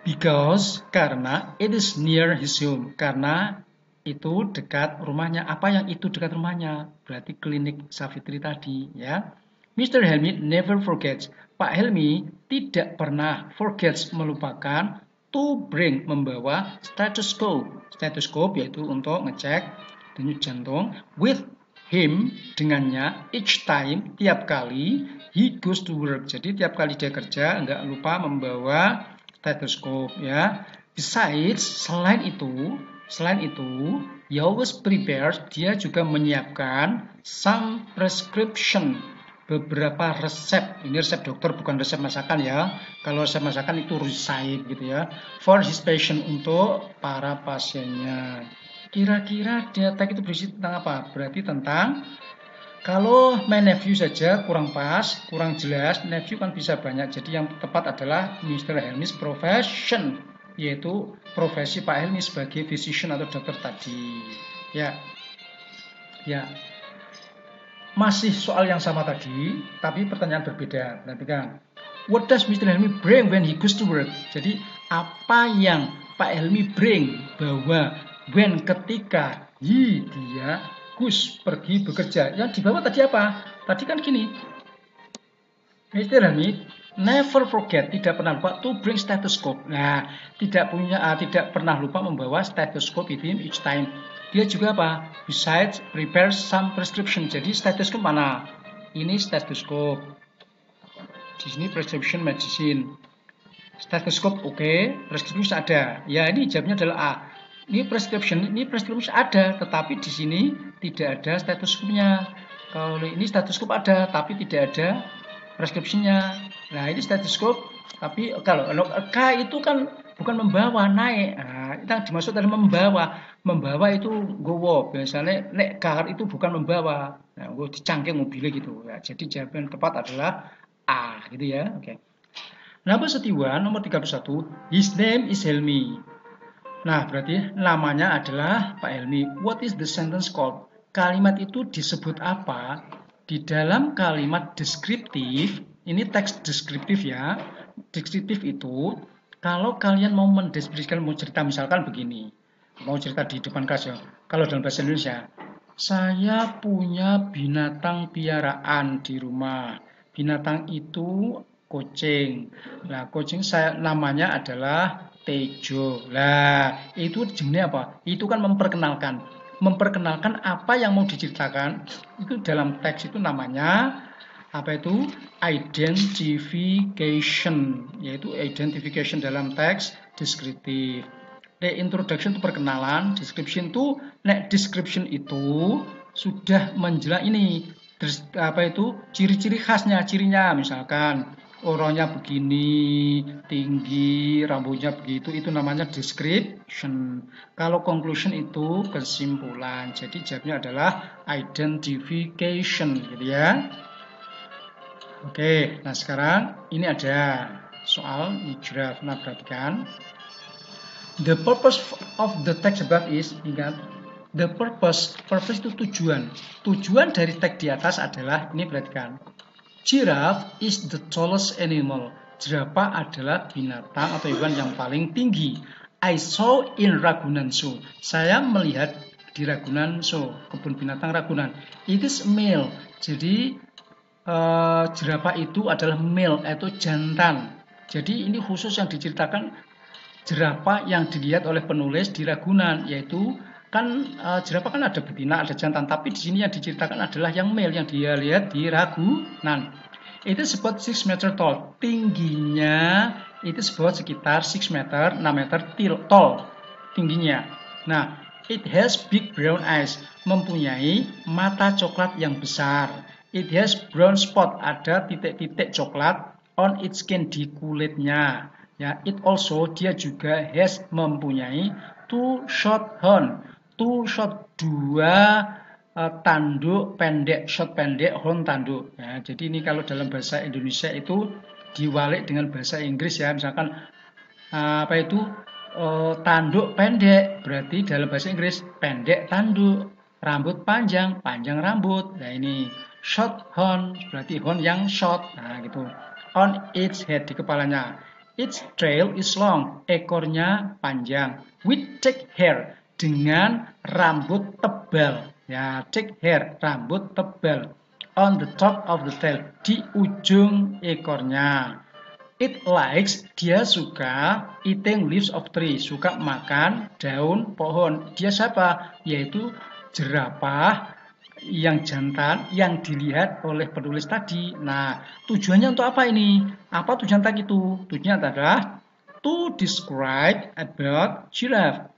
Because karena it is near his home. Karena itu dekat rumahnya. Apa yang itu dekat rumahnya? Berarti klinik Savitri tadi ya. Mr. Helmi never forgets. Pak Helmi tidak pernah forgets melupakan to bring membawa stethoscope. Stethoscope yaitu untuk ngecek denyut jantung with him dengannya each time tiap kali he goes to work. Jadi tiap kali dia kerja nggak lupa membawa stethoscope ya. Besides, selain itu, selain itu, always prepares, dia juga menyiapkan some prescription, beberapa resep. Ini resep dokter bukan resep masakan ya. Kalau resep masakan itu resep gitu ya. For his patient untuk para pasiennya. Kira-kira data itu berisi tentang apa? Berarti tentang kalau my nephew saja kurang pas, kurang jelas, nephew kan bisa banyak. Jadi yang tepat adalah Mr. Helmis profession, yaitu profesi Pak Helmi sebagai physician atau dokter tadi. Ya, ya. Masih soal yang sama tadi, tapi pertanyaan berbeda. Perhatikan. What does Mr. Helmi bring when he goes to work? Jadi apa yang Pak Helmi bring bahwa when ketika he dia Gus pergi bekerja. Yang di bawah tadi apa? Tadi kan gini. Mr. Hamid never forget, tidak pernah lupa to bring stethoscope. Nah, tidak punya, uh, tidak pernah lupa membawa stethoscope itu each time. Dia juga apa? Besides prepare some prescription. Jadi stethoscope mana? Ini stethoscope. Di sini prescription medicine. Stethoscope oke, okay. prescription ada. Ya ini jawabnya adalah A ini prescription ini prescription ada tetapi di sini tidak ada stetoskopnya kalau ini stetoskop ada tapi tidak ada prescriptionnya nah ini stetoskop tapi kalau K itu kan bukan membawa naik nah, yang dimaksud tadi membawa membawa itu gowo biasanya nek car itu bukan membawa nah, gue dicangking mobilnya gitu ya jadi jawaban tepat adalah A gitu ya. Oke. Okay. Number 31, nomor 31, his name is Helmi. Nah, berarti namanya adalah Pak Helmi. What is the sentence called? Kalimat itu disebut apa? Di dalam kalimat deskriptif, ini teks deskriptif ya. Deskriptif itu, kalau kalian mau mendeskripsikan, mau cerita misalkan begini. Mau cerita di depan kelas ya. Kalau dalam bahasa Indonesia, saya punya binatang piaraan di rumah. Binatang itu kucing. Nah, kucing saya namanya adalah Tejo. Lah, itu jenisnya apa? Itu kan memperkenalkan. Memperkenalkan apa yang mau diceritakan. Itu dalam teks itu namanya apa itu? Identification, yaitu identification dalam teks deskriptif. The introduction itu perkenalan, description itu nek description itu sudah menjelaskan ini apa itu ciri-ciri khasnya, cirinya misalkan orangnya begini, tinggi, rambutnya begitu, itu namanya description. Kalau conclusion itu kesimpulan. Jadi jawabnya adalah identification gitu ya. Oke, nah sekarang ini ada soal hijrah. Nah perhatikan. The purpose of the text above is, ingat, the purpose, purpose itu tujuan. Tujuan dari teks di atas adalah, ini perhatikan, giraffe is the tallest animal. Jerapah adalah binatang atau hewan yang paling tinggi. I saw in Ragunan Zoo. Saya melihat di Ragunan Zoo, kebun binatang Ragunan. It is male. Jadi uh, jerapah itu adalah male, yaitu jantan. Jadi ini khusus yang diceritakan jerapah yang dilihat oleh penulis di Ragunan yaitu kan uh, jerapah kan ada betina, ada jantan, tapi di sini yang diceritakan adalah yang male yang dia lihat di Ragunan. Itu sebut 6 meter tall. Tingginya itu sebut sekitar 6 meter, 6 meter tall tingginya. Nah, it has big brown eyes, mempunyai mata coklat yang besar. It has brown spot, ada titik-titik coklat on its skin di kulitnya. Ya, it also dia juga has mempunyai two short horn. Two short dua uh, tanduk pendek, short pendek, horn tanduk. Ya, jadi ini kalau dalam bahasa Indonesia itu diwalik dengan bahasa Inggris ya. Misalkan uh, apa itu uh, tanduk pendek berarti dalam bahasa Inggris pendek tanduk, rambut panjang, panjang rambut. Nah ini short horn berarti horn yang short. Nah gitu. On its head di kepalanya. Its trail is long, ekornya panjang. With thick hair, dengan rambut tebal. Ya, thick hair, rambut tebal. On the top of the tail, di ujung ekornya. It likes, dia suka eating leaves of tree, suka makan daun pohon. Dia siapa? Yaitu jerapah yang jantan yang dilihat oleh penulis tadi. Nah, tujuannya untuk apa ini? Apa tujuan tag itu? Tujuannya adalah to describe about giraffe.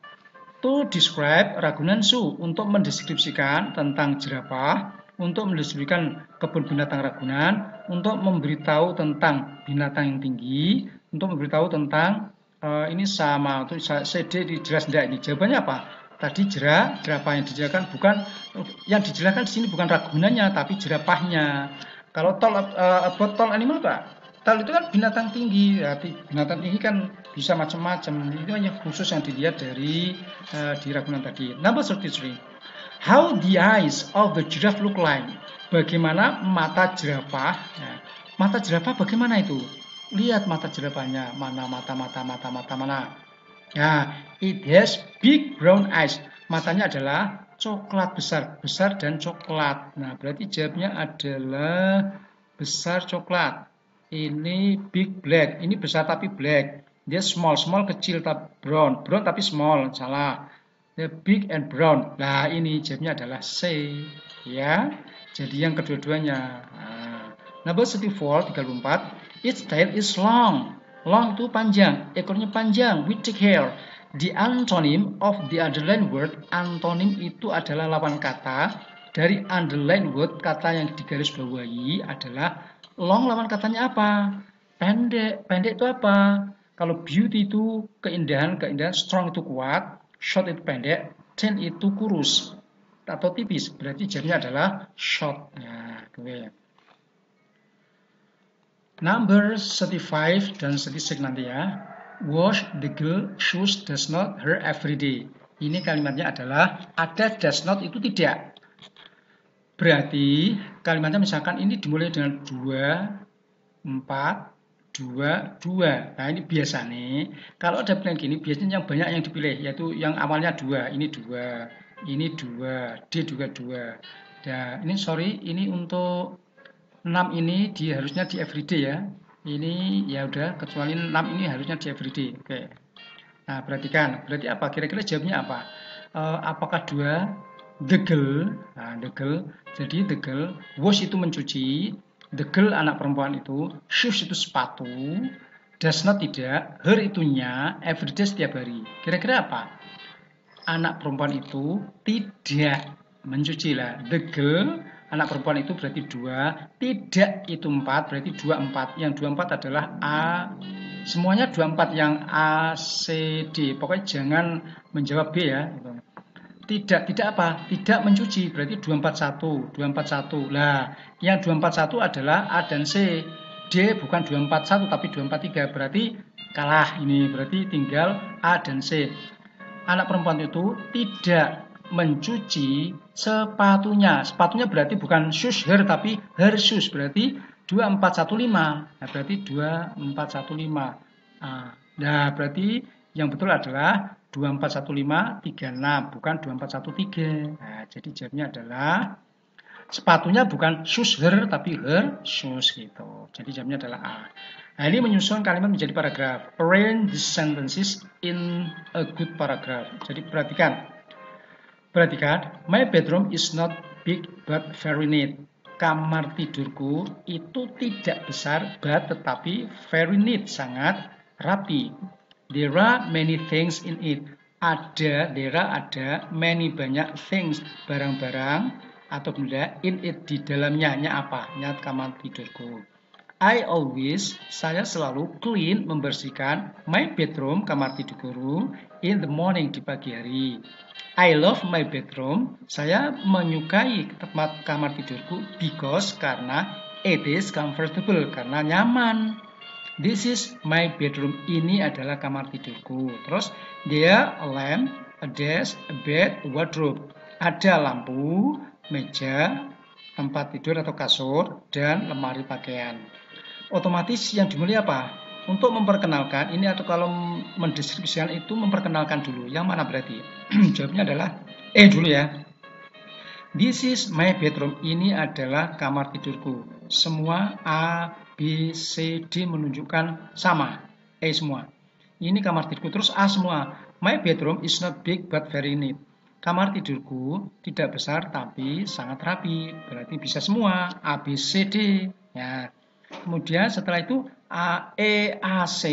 To describe Ragunan Zoo untuk mendeskripsikan tentang jerapah, untuk mendeskripsikan kebun binatang Ragunan, untuk memberitahu tentang binatang yang tinggi, untuk memberitahu tentang uh, ini sama. Untuk CD dijelas tidak ini? Jawabannya apa? Tadi jerah, jerapah yang dijelaskan bukan yang dijelaskan di sini bukan ragunannya tapi jerapahnya. Kalau tol uh, tol animal Pak, tol itu kan binatang tinggi, ya, binatang tinggi kan bisa macam-macam. Itu hanya khusus yang dilihat dari uh, di ragunan tadi. Number 33. How the eyes of the giraffe look like? Bagaimana mata jerapah? Ya. Mata jerapah bagaimana itu? Lihat mata jerapahnya, mana mata mata mata mata mana? Ya, it has big brown eyes. Matanya adalah coklat besar, besar dan coklat. Nah, berarti jawabnya adalah besar coklat. Ini big black. Ini besar tapi black. Dia small, small kecil tapi brown. Brown tapi small, salah. Dia big and brown. Nah, ini jawabnya adalah C. Ya. Jadi yang kedua-duanya. Nah, number 34, 34. Its tail is long. Long itu panjang, ekornya panjang, with thick hair. The antonym of the underline word, antonym itu adalah lawan kata. Dari underline word, kata yang digaris bawahi adalah long lawan katanya apa? Pendek. Pendek itu apa? Kalau beauty itu keindahan, keindahan, strong itu kuat, short itu pendek, thin itu kurus atau tipis. Berarti jadinya adalah short. Nah, gue. Number 35 dan 36 nanti ya. Wash the girl shoes does not her every day. Ini kalimatnya adalah ada does not itu tidak. Berarti kalimatnya misalkan ini dimulai dengan 2, 4, 2, 2. Nah ini biasa nih. Kalau ada pilihan gini biasanya yang banyak yang dipilih. Yaitu yang awalnya 2. Ini 2. Ini 2. D juga 2. Nah ini sorry. Ini untuk 6 ini di harusnya di everyday ya. Ini ya udah kecuali 6 ini harusnya di everyday. Oke. Nah, perhatikan. Berarti apa? Kira-kira jawabnya apa? Uh, apakah dua girl, nah, girl. Jadi girl wash itu mencuci, girl anak perempuan itu, shoes itu sepatu, does not tidak, her itunya everyday setiap hari. Kira-kira apa? Anak perempuan itu tidak mencuci lah. Girl anak perempuan itu berarti dua, tidak itu empat, berarti dua empat. Yang dua empat adalah A, semuanya dua empat yang A, C, D. Pokoknya jangan menjawab B ya. Tidak, tidak apa? Tidak mencuci, berarti dua empat satu, dua empat satu. Lah, yang dua empat satu adalah A dan C. D bukan dua empat satu tapi dua empat tiga, berarti kalah ini, berarti tinggal A dan C. Anak perempuan itu tidak mencuci sepatunya. Sepatunya berarti bukan shoes her tapi her shoes berarti 2415. Nah, berarti 2415. Nah, nah, berarti yang betul adalah 241536 bukan 2413. Nah, jadi jawabnya adalah sepatunya bukan shoes her tapi her shoes gitu. Jadi jawabnya adalah A. Nah, ini menyusun kalimat menjadi paragraf. Arrange the sentences in a good paragraph. Jadi perhatikan Perhatikan, my bedroom is not big but very neat. Kamar tidurku itu tidak besar but tetapi very neat, sangat rapi. There are many things in it. Ada, there are ada, many banyak things, barang-barang atau benda in it di dalamnya. Nya apa? Nya kamar tidurku. I always, saya selalu clean, membersihkan my bedroom, kamar tidurku, in the morning, di pagi hari. I love my bedroom. Saya menyukai tempat kamar tidurku because karena it is comfortable karena nyaman. This is my bedroom. Ini adalah kamar tidurku. Terus dia a lamp, a desk, a bed, a wardrobe. Ada lampu, meja, tempat tidur atau kasur dan lemari pakaian. Otomatis yang dimulai apa? Untuk memperkenalkan ini atau kalau mendeskripsikan itu memperkenalkan dulu. Yang mana berarti? Jawabnya adalah E dulu ya. This is my bedroom. Ini adalah kamar tidurku. Semua A, B, C, D menunjukkan sama. E semua. Ini kamar tidurku. Terus A semua. My bedroom is not big but very neat. Kamar tidurku tidak besar tapi sangat rapi. Berarti bisa semua. A, B, C, D. Ya. Kemudian setelah itu A, E, A, C,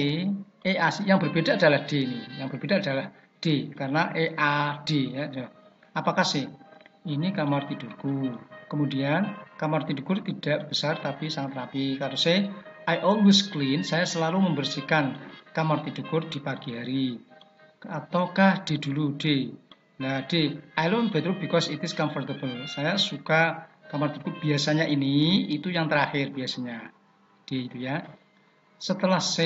E, A, C. Yang berbeda adalah D ini. Yang berbeda adalah D karena E, A, D. Ya. Apakah C? Ini kamar tidurku. Kemudian kamar tidurku tidak besar tapi sangat rapi. Kalau C, I always clean. Saya selalu membersihkan kamar tidurku di pagi hari. Ataukah D dulu D? Nah D, I love bedroom because it is comfortable. Saya suka kamar tidurku biasanya ini, itu yang terakhir biasanya. D itu ya. Setelah C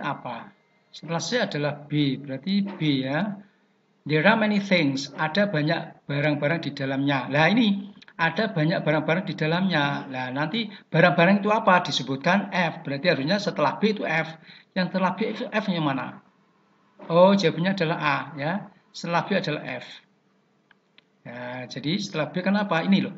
apa? Setelah C adalah B, berarti B ya. There are many things, ada banyak barang-barang di dalamnya. Nah ini, ada banyak barang-barang di dalamnya. Nah nanti barang-barang itu apa? Disebutkan F, berarti harusnya setelah B itu F. Yang setelah B itu F yang mana? Oh, jawabannya adalah A ya. Setelah B adalah F. Ya, jadi setelah B kan apa? Ini loh.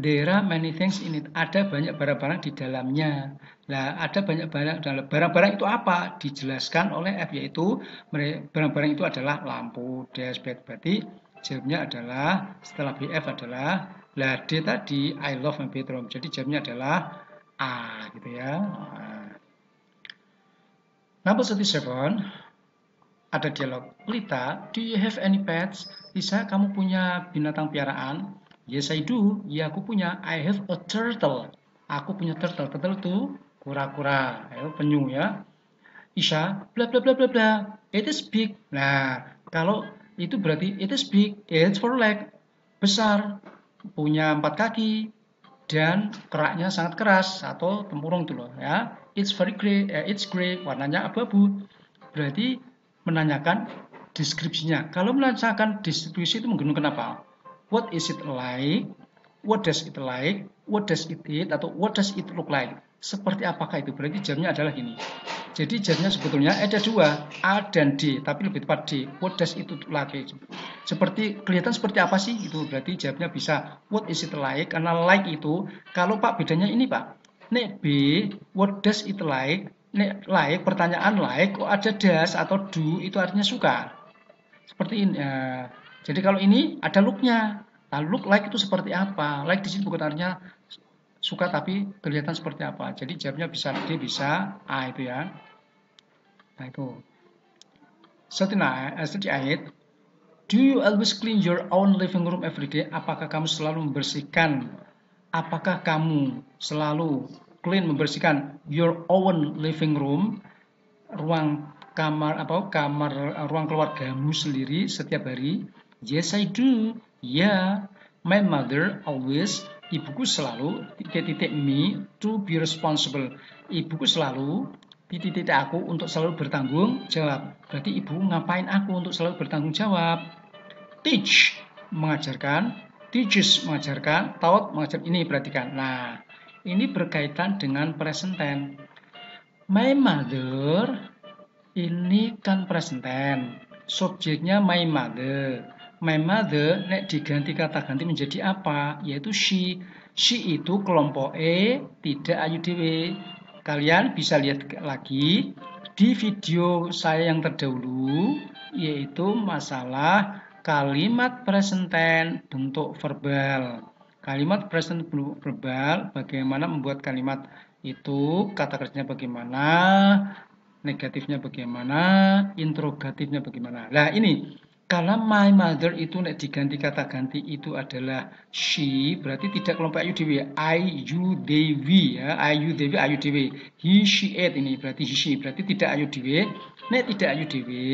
There are many things in it. Ada banyak barang-barang di dalamnya. Nah, ada banyak barang dalam barang-barang itu apa? Dijelaskan oleh F yaitu barang-barang itu adalah lampu, dashboard. Berarti jawabnya adalah setelah BF adalah lah D tadi I love my bedroom. Jadi jawabnya adalah A gitu ya. Number 37 ada dialog. Lita, do you have any pets? Lisa, kamu punya binatang piaraan? Yes, I do. Ya, aku punya. I have a turtle. Aku punya turtle. Turtle itu kura-kura, penyu ya. Isha, bla bla bla bla bla. It is big. Nah, kalau itu berarti it is big. It's for leg. Besar. Punya empat kaki. dan keraknya sangat keras atau tempurung itu loh ya. It's very gray, eh, it's gray, warnanya abu-abu. Berarti menanyakan deskripsinya. Kalau menanyakan deskripsi itu menggunakan apa? What is it like? What does it like? What does it eat? Atau what does it look like? Seperti apakah itu? Berarti jamnya adalah ini. Jadi jamnya sebetulnya ada dua, A dan D, tapi lebih tepat D. What does it look like? Seperti kelihatan seperti apa sih? Itu berarti jamnya bisa what is it like? Karena like itu, kalau Pak bedanya ini Pak. Nek B, what does it like? Nek like, pertanyaan like, kok ada das atau do, itu artinya suka. Seperti ini. Ya. Jadi kalau ini ada looknya. Nah, look like itu seperti apa? Like di sini bukan artinya suka tapi kelihatan seperti apa. Jadi jawabnya bisa D, bisa A itu ya. Nah itu. ayat. Do you always clean your own living room every day? Apakah kamu selalu membersihkan? Apakah kamu selalu clean membersihkan your own living room? Ruang kamar apa kamar ruang keluargamu sendiri setiap hari? Yes, I do. Yeah. my mother always ibuku selalu titik-titik me to be responsible. Ibuku selalu titik-titik aku untuk selalu bertanggung jawab. Berarti ibu ngapain aku untuk selalu bertanggung jawab? Teach mengajarkan, teaches mengajarkan, taught mengajar. Ini perhatikan. Nah, ini berkaitan dengan present tense. My mother ini kan present tense. Subjeknya my mother my mother nek diganti kata ganti menjadi apa? Yaitu she. She itu kelompok E, tidak ayu dewe. Kalian bisa lihat lagi di video saya yang terdahulu yaitu masalah kalimat present tense bentuk verbal. Kalimat present verbal bagaimana membuat kalimat itu kata kerjanya bagaimana, negatifnya bagaimana, interrogatifnya bagaimana. Nah, ini kalau my mother itu nek diganti kata ganti itu adalah she, berarti tidak kelompok ayu dewi. I, you, dewi ya. I, you, dewi, ayu dewi. He, she, it ini berarti he, she. Berarti tidak ayu dewi. Nek tidak ayu dewi,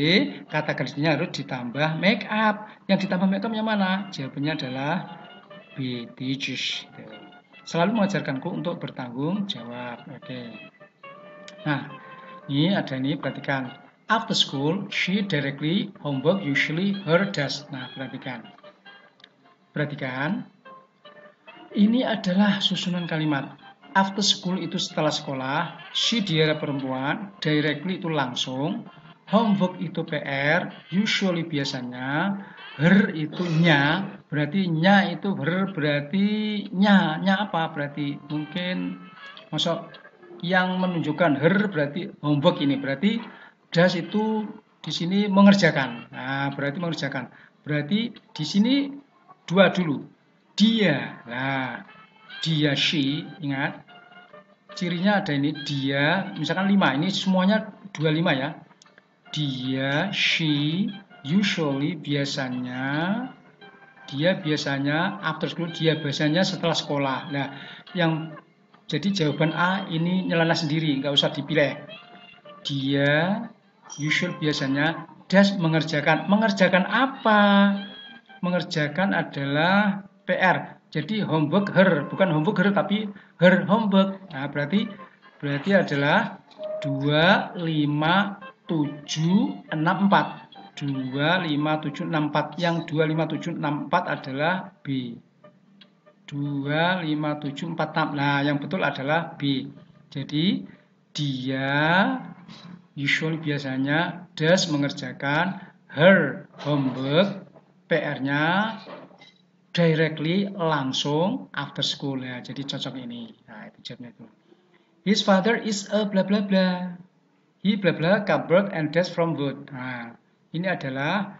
kata gantinya harus ditambah make up. Yang ditambah make up yang mana? Jawabannya adalah B, teaches. Selalu mengajarkanku untuk bertanggung jawab. Oke. Nah, ini ada ini perhatikan. After school, she directly homework usually her desk. Nah, perhatikan. Perhatikan. Ini adalah susunan kalimat. After school itu setelah sekolah, she dia perempuan, directly itu langsung, homework itu PR, usually biasanya, her itu nya, berarti nya itu her berarti nya, nya apa berarti mungkin masuk yang menunjukkan her berarti homework ini berarti das itu di sini mengerjakan. Nah, berarti mengerjakan. Berarti di sini dua dulu. Dia. Nah, dia she, ingat. Cirinya ada ini dia, misalkan lima. Ini semuanya dua lima ya. Dia, she, usually biasanya dia biasanya after school dia biasanya setelah sekolah. Nah, yang jadi jawaban A ini nyelana sendiri, nggak usah dipilih. Dia usual biasanya das mengerjakan. Mengerjakan apa? Mengerjakan adalah PR. Jadi homework her, bukan homework her tapi her homework. Nah, berarti berarti adalah 2 5 7 6 4. 2 5 7 6 4 yang 2 5 7 6 4 adalah B. 2 5 7 4 6. Nah, yang betul adalah B. Jadi dia usually biasanya does mengerjakan her homework PR-nya directly langsung after school ya. Jadi cocok ini. Nah, itu jawabnya itu. His father is a bla bla bla. He bla bla cupboard and desk from wood. Nah, ini adalah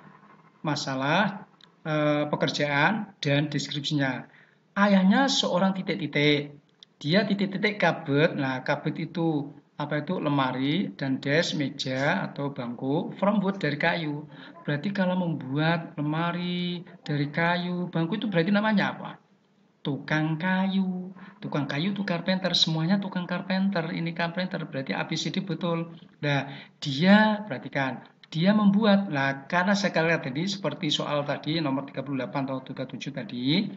masalah uh, pekerjaan dan deskripsinya. Ayahnya seorang titik-titik. Dia titik-titik cupboard. Nah, cupboard itu apa itu lemari dan desk meja atau bangku from wood dari kayu. Berarti kalau membuat lemari dari kayu, bangku itu berarti namanya apa? Tukang kayu. Tukang kayu itu carpenter, semuanya tukang carpenter. Ini carpenter berarti ABCD betul. Nah, dia perhatikan, dia membuat. Nah, karena saya lihat tadi seperti soal tadi nomor 38 atau 37 tadi,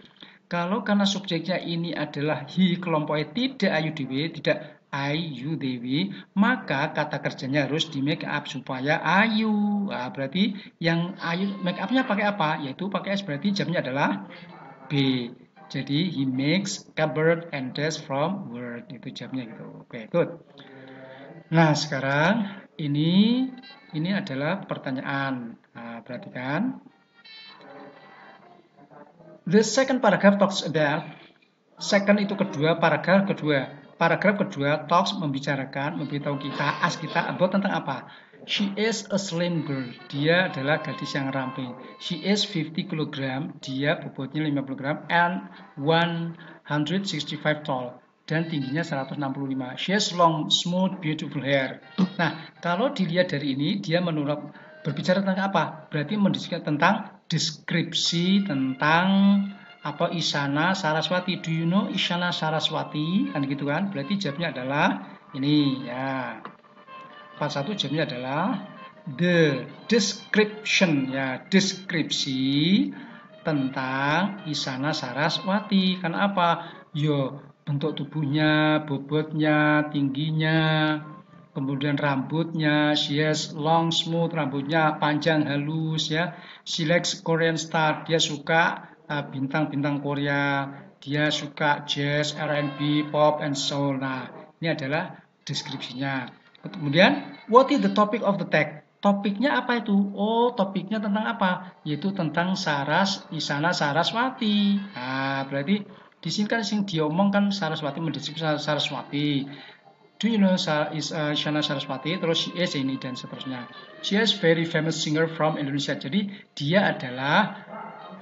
Kalau karena subjeknya ini adalah he kelompoknya tidak ayu dewi, tidak ayu dewi, maka kata kerjanya harus di make up supaya ayu. Nah, berarti yang ayu make upnya pakai apa? Yaitu pakai S berarti jamnya adalah B. Jadi he makes cupboard and desk from word itu jamnya gitu. Oke, okay, good. Nah, sekarang ini ini adalah pertanyaan. Nah, perhatikan. The second paragraph talks about second itu kedua, paragraf kedua. Paragraf kedua talks membicarakan, memberitahu kita, as kita about tentang apa? She is a slim girl. Dia adalah gadis yang ramping. She is 50 kg. Dia bobotnya 50 gram and 165 tall dan tingginya 165. She has long, smooth, beautiful hair. Nah, kalau dilihat dari ini, dia menurut berbicara tentang apa? Berarti mendiskusikan tentang deskripsi tentang apa Isana Saraswati. Do you know Isana Saraswati? Kan gitu kan? Berarti jawabnya adalah ini ya. Part satu jawabnya adalah the description ya, deskripsi tentang Isana Saraswati. Kan apa? Yo bentuk tubuhnya, bobotnya, tingginya, kemudian rambutnya, she has long smooth, rambutnya panjang halus ya. She likes Korean star, dia suka bintang-bintang uh, Korea, dia suka jazz, R&B, pop, and soul. Nah, ini adalah deskripsinya. Kemudian, what is the topic of the text? Topiknya apa itu? Oh, topiknya tentang apa? Yaitu tentang Saras, Isana Saraswati. Nah, berarti di sini kan sing diomongkan Saraswati mendeskripsi Saraswati do you know is uh, Saraswati terus she is ini dan seterusnya she is very famous singer from Indonesia jadi dia adalah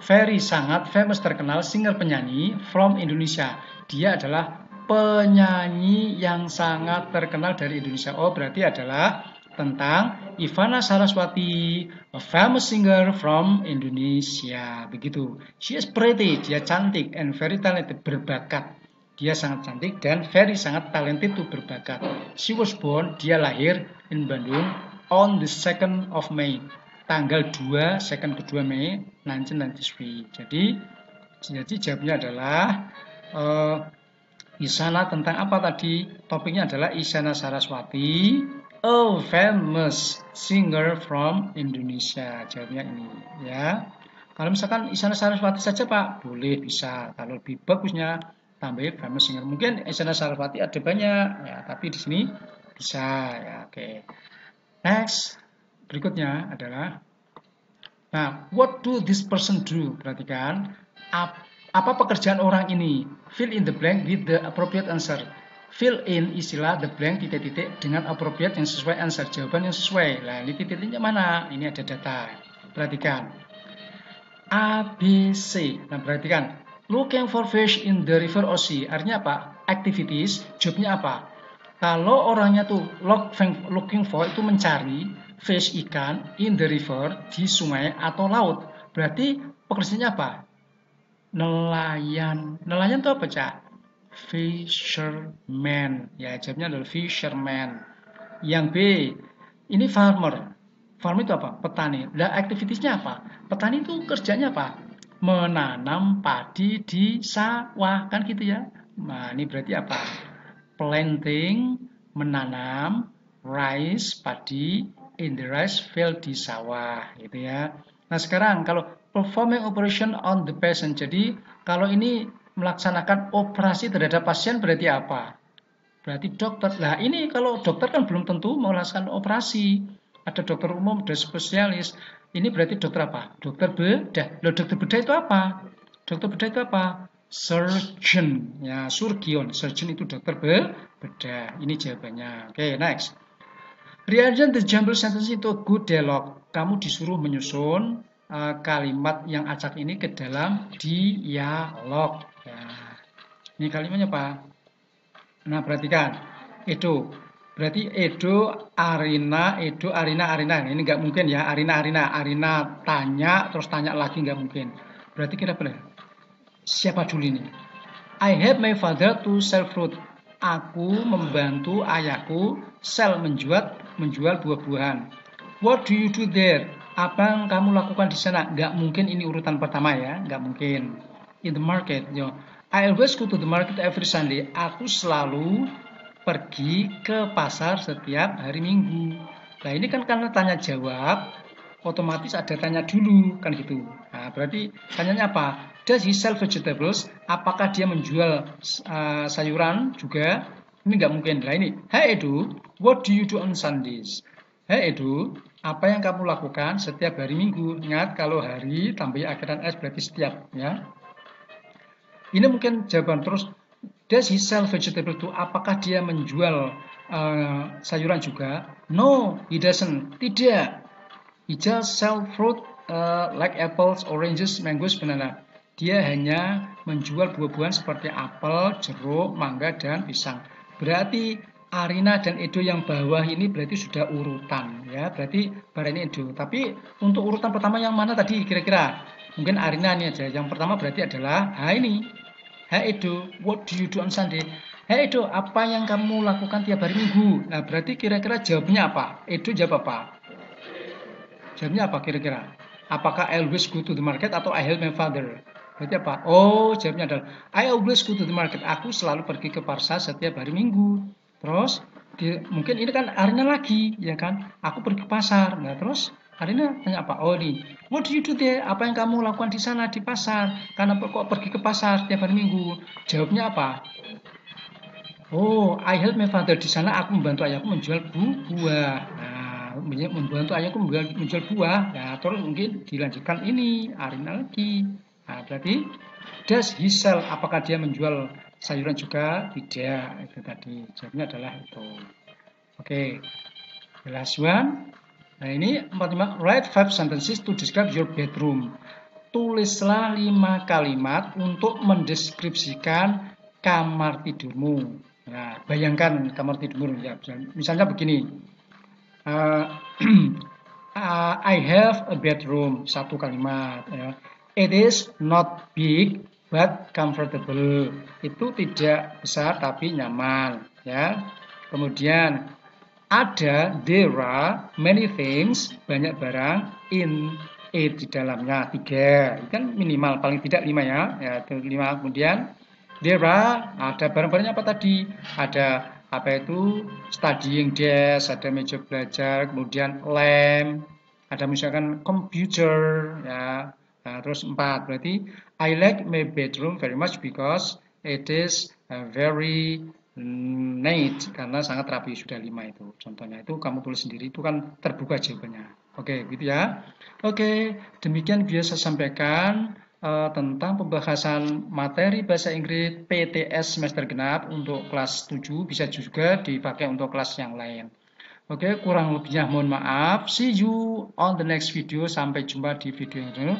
very sangat famous terkenal singer penyanyi from Indonesia dia adalah penyanyi yang sangat terkenal dari Indonesia oh berarti adalah tentang Ivana Saraswati, a famous singer from Indonesia. Begitu. She is pretty, dia cantik and very talented, berbakat. Dia sangat cantik dan very sangat talented berbakat. She was born, dia lahir in Bandung on the 2nd of May. Tanggal 2, second kedua Mei 1993. Jadi, jadi jawabnya adalah uh, Isana tentang apa tadi? Topiknya adalah Isana Saraswati, a famous singer from Indonesia. Jawabnya ini ya. Kalau misalkan Isana Saraswati saja Pak, boleh bisa. Kalau lebih bagusnya tambah famous singer. Mungkin Isyana Saraswati ada banyak ya, tapi di sini bisa ya. Oke. Okay. Next, berikutnya adalah Nah, what do this person do? Perhatikan, apa pekerjaan orang ini? Fill in the blank with the appropriate answer. Fill in istilah the blank titik-titik dengan appropriate yang sesuai answer, jawaban yang sesuai. Nah, ini titik-titiknya mana? Ini ada data. Perhatikan. A, B, C. Nah, perhatikan. Looking for fish in the river or sea. Artinya apa? Activities. Jobnya apa? Kalau orangnya tuh looking for itu mencari fish ikan in the river di sungai atau laut. Berarti pekerjaannya apa? Nelayan. Nelayan itu apa, Cak? Fisherman. Ya, jawabnya adalah fisherman. Yang B, ini farmer. Farmer itu apa? Petani. Nah, aktivitiesnya apa? Petani itu kerjanya apa? menanam padi di sawah kan gitu ya. Nah, ini berarti apa? Planting menanam rice padi in the rice field di sawah gitu ya. Nah, sekarang kalau performing operation on the patient. Jadi, kalau ini melaksanakan operasi terhadap pasien berarti apa? Berarti dokter. Nah, ini kalau dokter kan belum tentu melaksanakan operasi. Ada dokter umum, ada spesialis. Ini berarti dokter apa? Dokter bedah. Loh, dokter bedah itu apa? Dokter bedah itu apa? Surgeon. Ya, surgeon. Surgeon itu dokter be bedah. Ini jawabannya. Oke, okay, next. Rearrange the jumble sentence itu good dialogue. Kamu disuruh menyusun uh, kalimat yang acak ini ke dalam dialog. Ya. Ini kalimatnya apa? Nah, perhatikan. Itu Berarti Edo, Arina, Edo, Arina, Arina. Ini nggak mungkin ya. Arina, Arina. Arina tanya, terus tanya lagi nggak mungkin. Berarti kira-kira siapa dulu ini? I help my father to sell fruit. Aku membantu ayahku sell menjual menjual buah-buahan. What do you do there? Apa yang kamu lakukan di sana? Nggak mungkin ini urutan pertama ya, nggak mungkin. in the market. Yo, I always go to the market every Sunday. Aku selalu pergi ke pasar setiap hari Minggu. Nah ini kan karena tanya jawab, otomatis ada tanya dulu kan gitu. Nah berarti tanyanya apa? Does he sell vegetables? Apakah dia menjual uh, sayuran juga? Ini nggak mungkin. Nah ini, Hey Edu, what do you do on Sundays? Hey Edu, apa yang kamu lakukan setiap hari Minggu? Ingat kalau hari tambah akhiran S berarti setiap ya. Ini mungkin jawaban terus Does he sell vegetable too? Apakah dia menjual uh, sayuran juga? No, he doesn't. Tidak. He just sell fruit uh, like apples, oranges, mangoes, banana. Dia hanya menjual buah-buahan seperti apel, jeruk, mangga, dan pisang. Berarti Arina dan Edo yang bawah ini berarti sudah urutan ya. Berarti barang Edo. Tapi untuk urutan pertama yang mana tadi kira-kira? Mungkin Arina ini aja. Yang pertama berarti adalah ha ini Hai Edo, what do you do on Sunday? Hai Edo, apa yang kamu lakukan tiap hari Minggu? Nah, berarti kira-kira jawabnya apa? Edo jawab apa? Jawabnya apa kira-kira? Apakah I always go to the market atau I help my father? Berarti apa? Oh, jawabnya adalah I always go to the market. Aku selalu pergi ke pasar setiap hari Minggu. Terus, di, mungkin ini kan harinya lagi, ya kan? Aku pergi ke pasar. Nah, terus Arina tanya apa? Oh ini, what do you do there? Apa yang kamu lakukan di sana di pasar? Karena kok pergi ke pasar tiap hari minggu? Jawabnya apa? Oh, I help my father di sana. Aku membantu ayahku menjual buah. Nah, membantu ayahku menjual buah. Nah, terus mungkin dilanjutkan ini Arina lagi. Nah, berarti does he sell? Apakah dia menjual sayuran juga? Tidak. Itu tadi. Jawabnya adalah itu. Oke. Okay. Last one. Nah ini 45, write five sentences to describe your bedroom. Tulislah lima kalimat untuk mendeskripsikan kamar tidurmu. Nah, bayangkan kamar tidurmu ya. Misalnya begini. Uh, I have a bedroom. Satu kalimat. Ya. It is not big but comfortable. Itu tidak besar tapi nyaman. Ya. Kemudian ada there are many things banyak barang in it di dalamnya tiga kan minimal paling tidak lima ya ya lima kemudian there are ada barang-barangnya apa tadi ada apa itu studying desk ada meja belajar kemudian lamp ada misalkan computer ya nah, terus empat berarti I like my bedroom very much because it is very Night karena sangat rapi sudah lima itu contohnya itu kamu tulis sendiri itu kan terbuka jawabannya oke gitu ya oke demikian biasa sampaikan uh, tentang pembahasan materi bahasa Inggris PTS semester genap untuk kelas 7 bisa juga dipakai untuk kelas yang lain Oke, kurang lebihnya mohon maaf. See you on the next video. Sampai jumpa di video yang lain.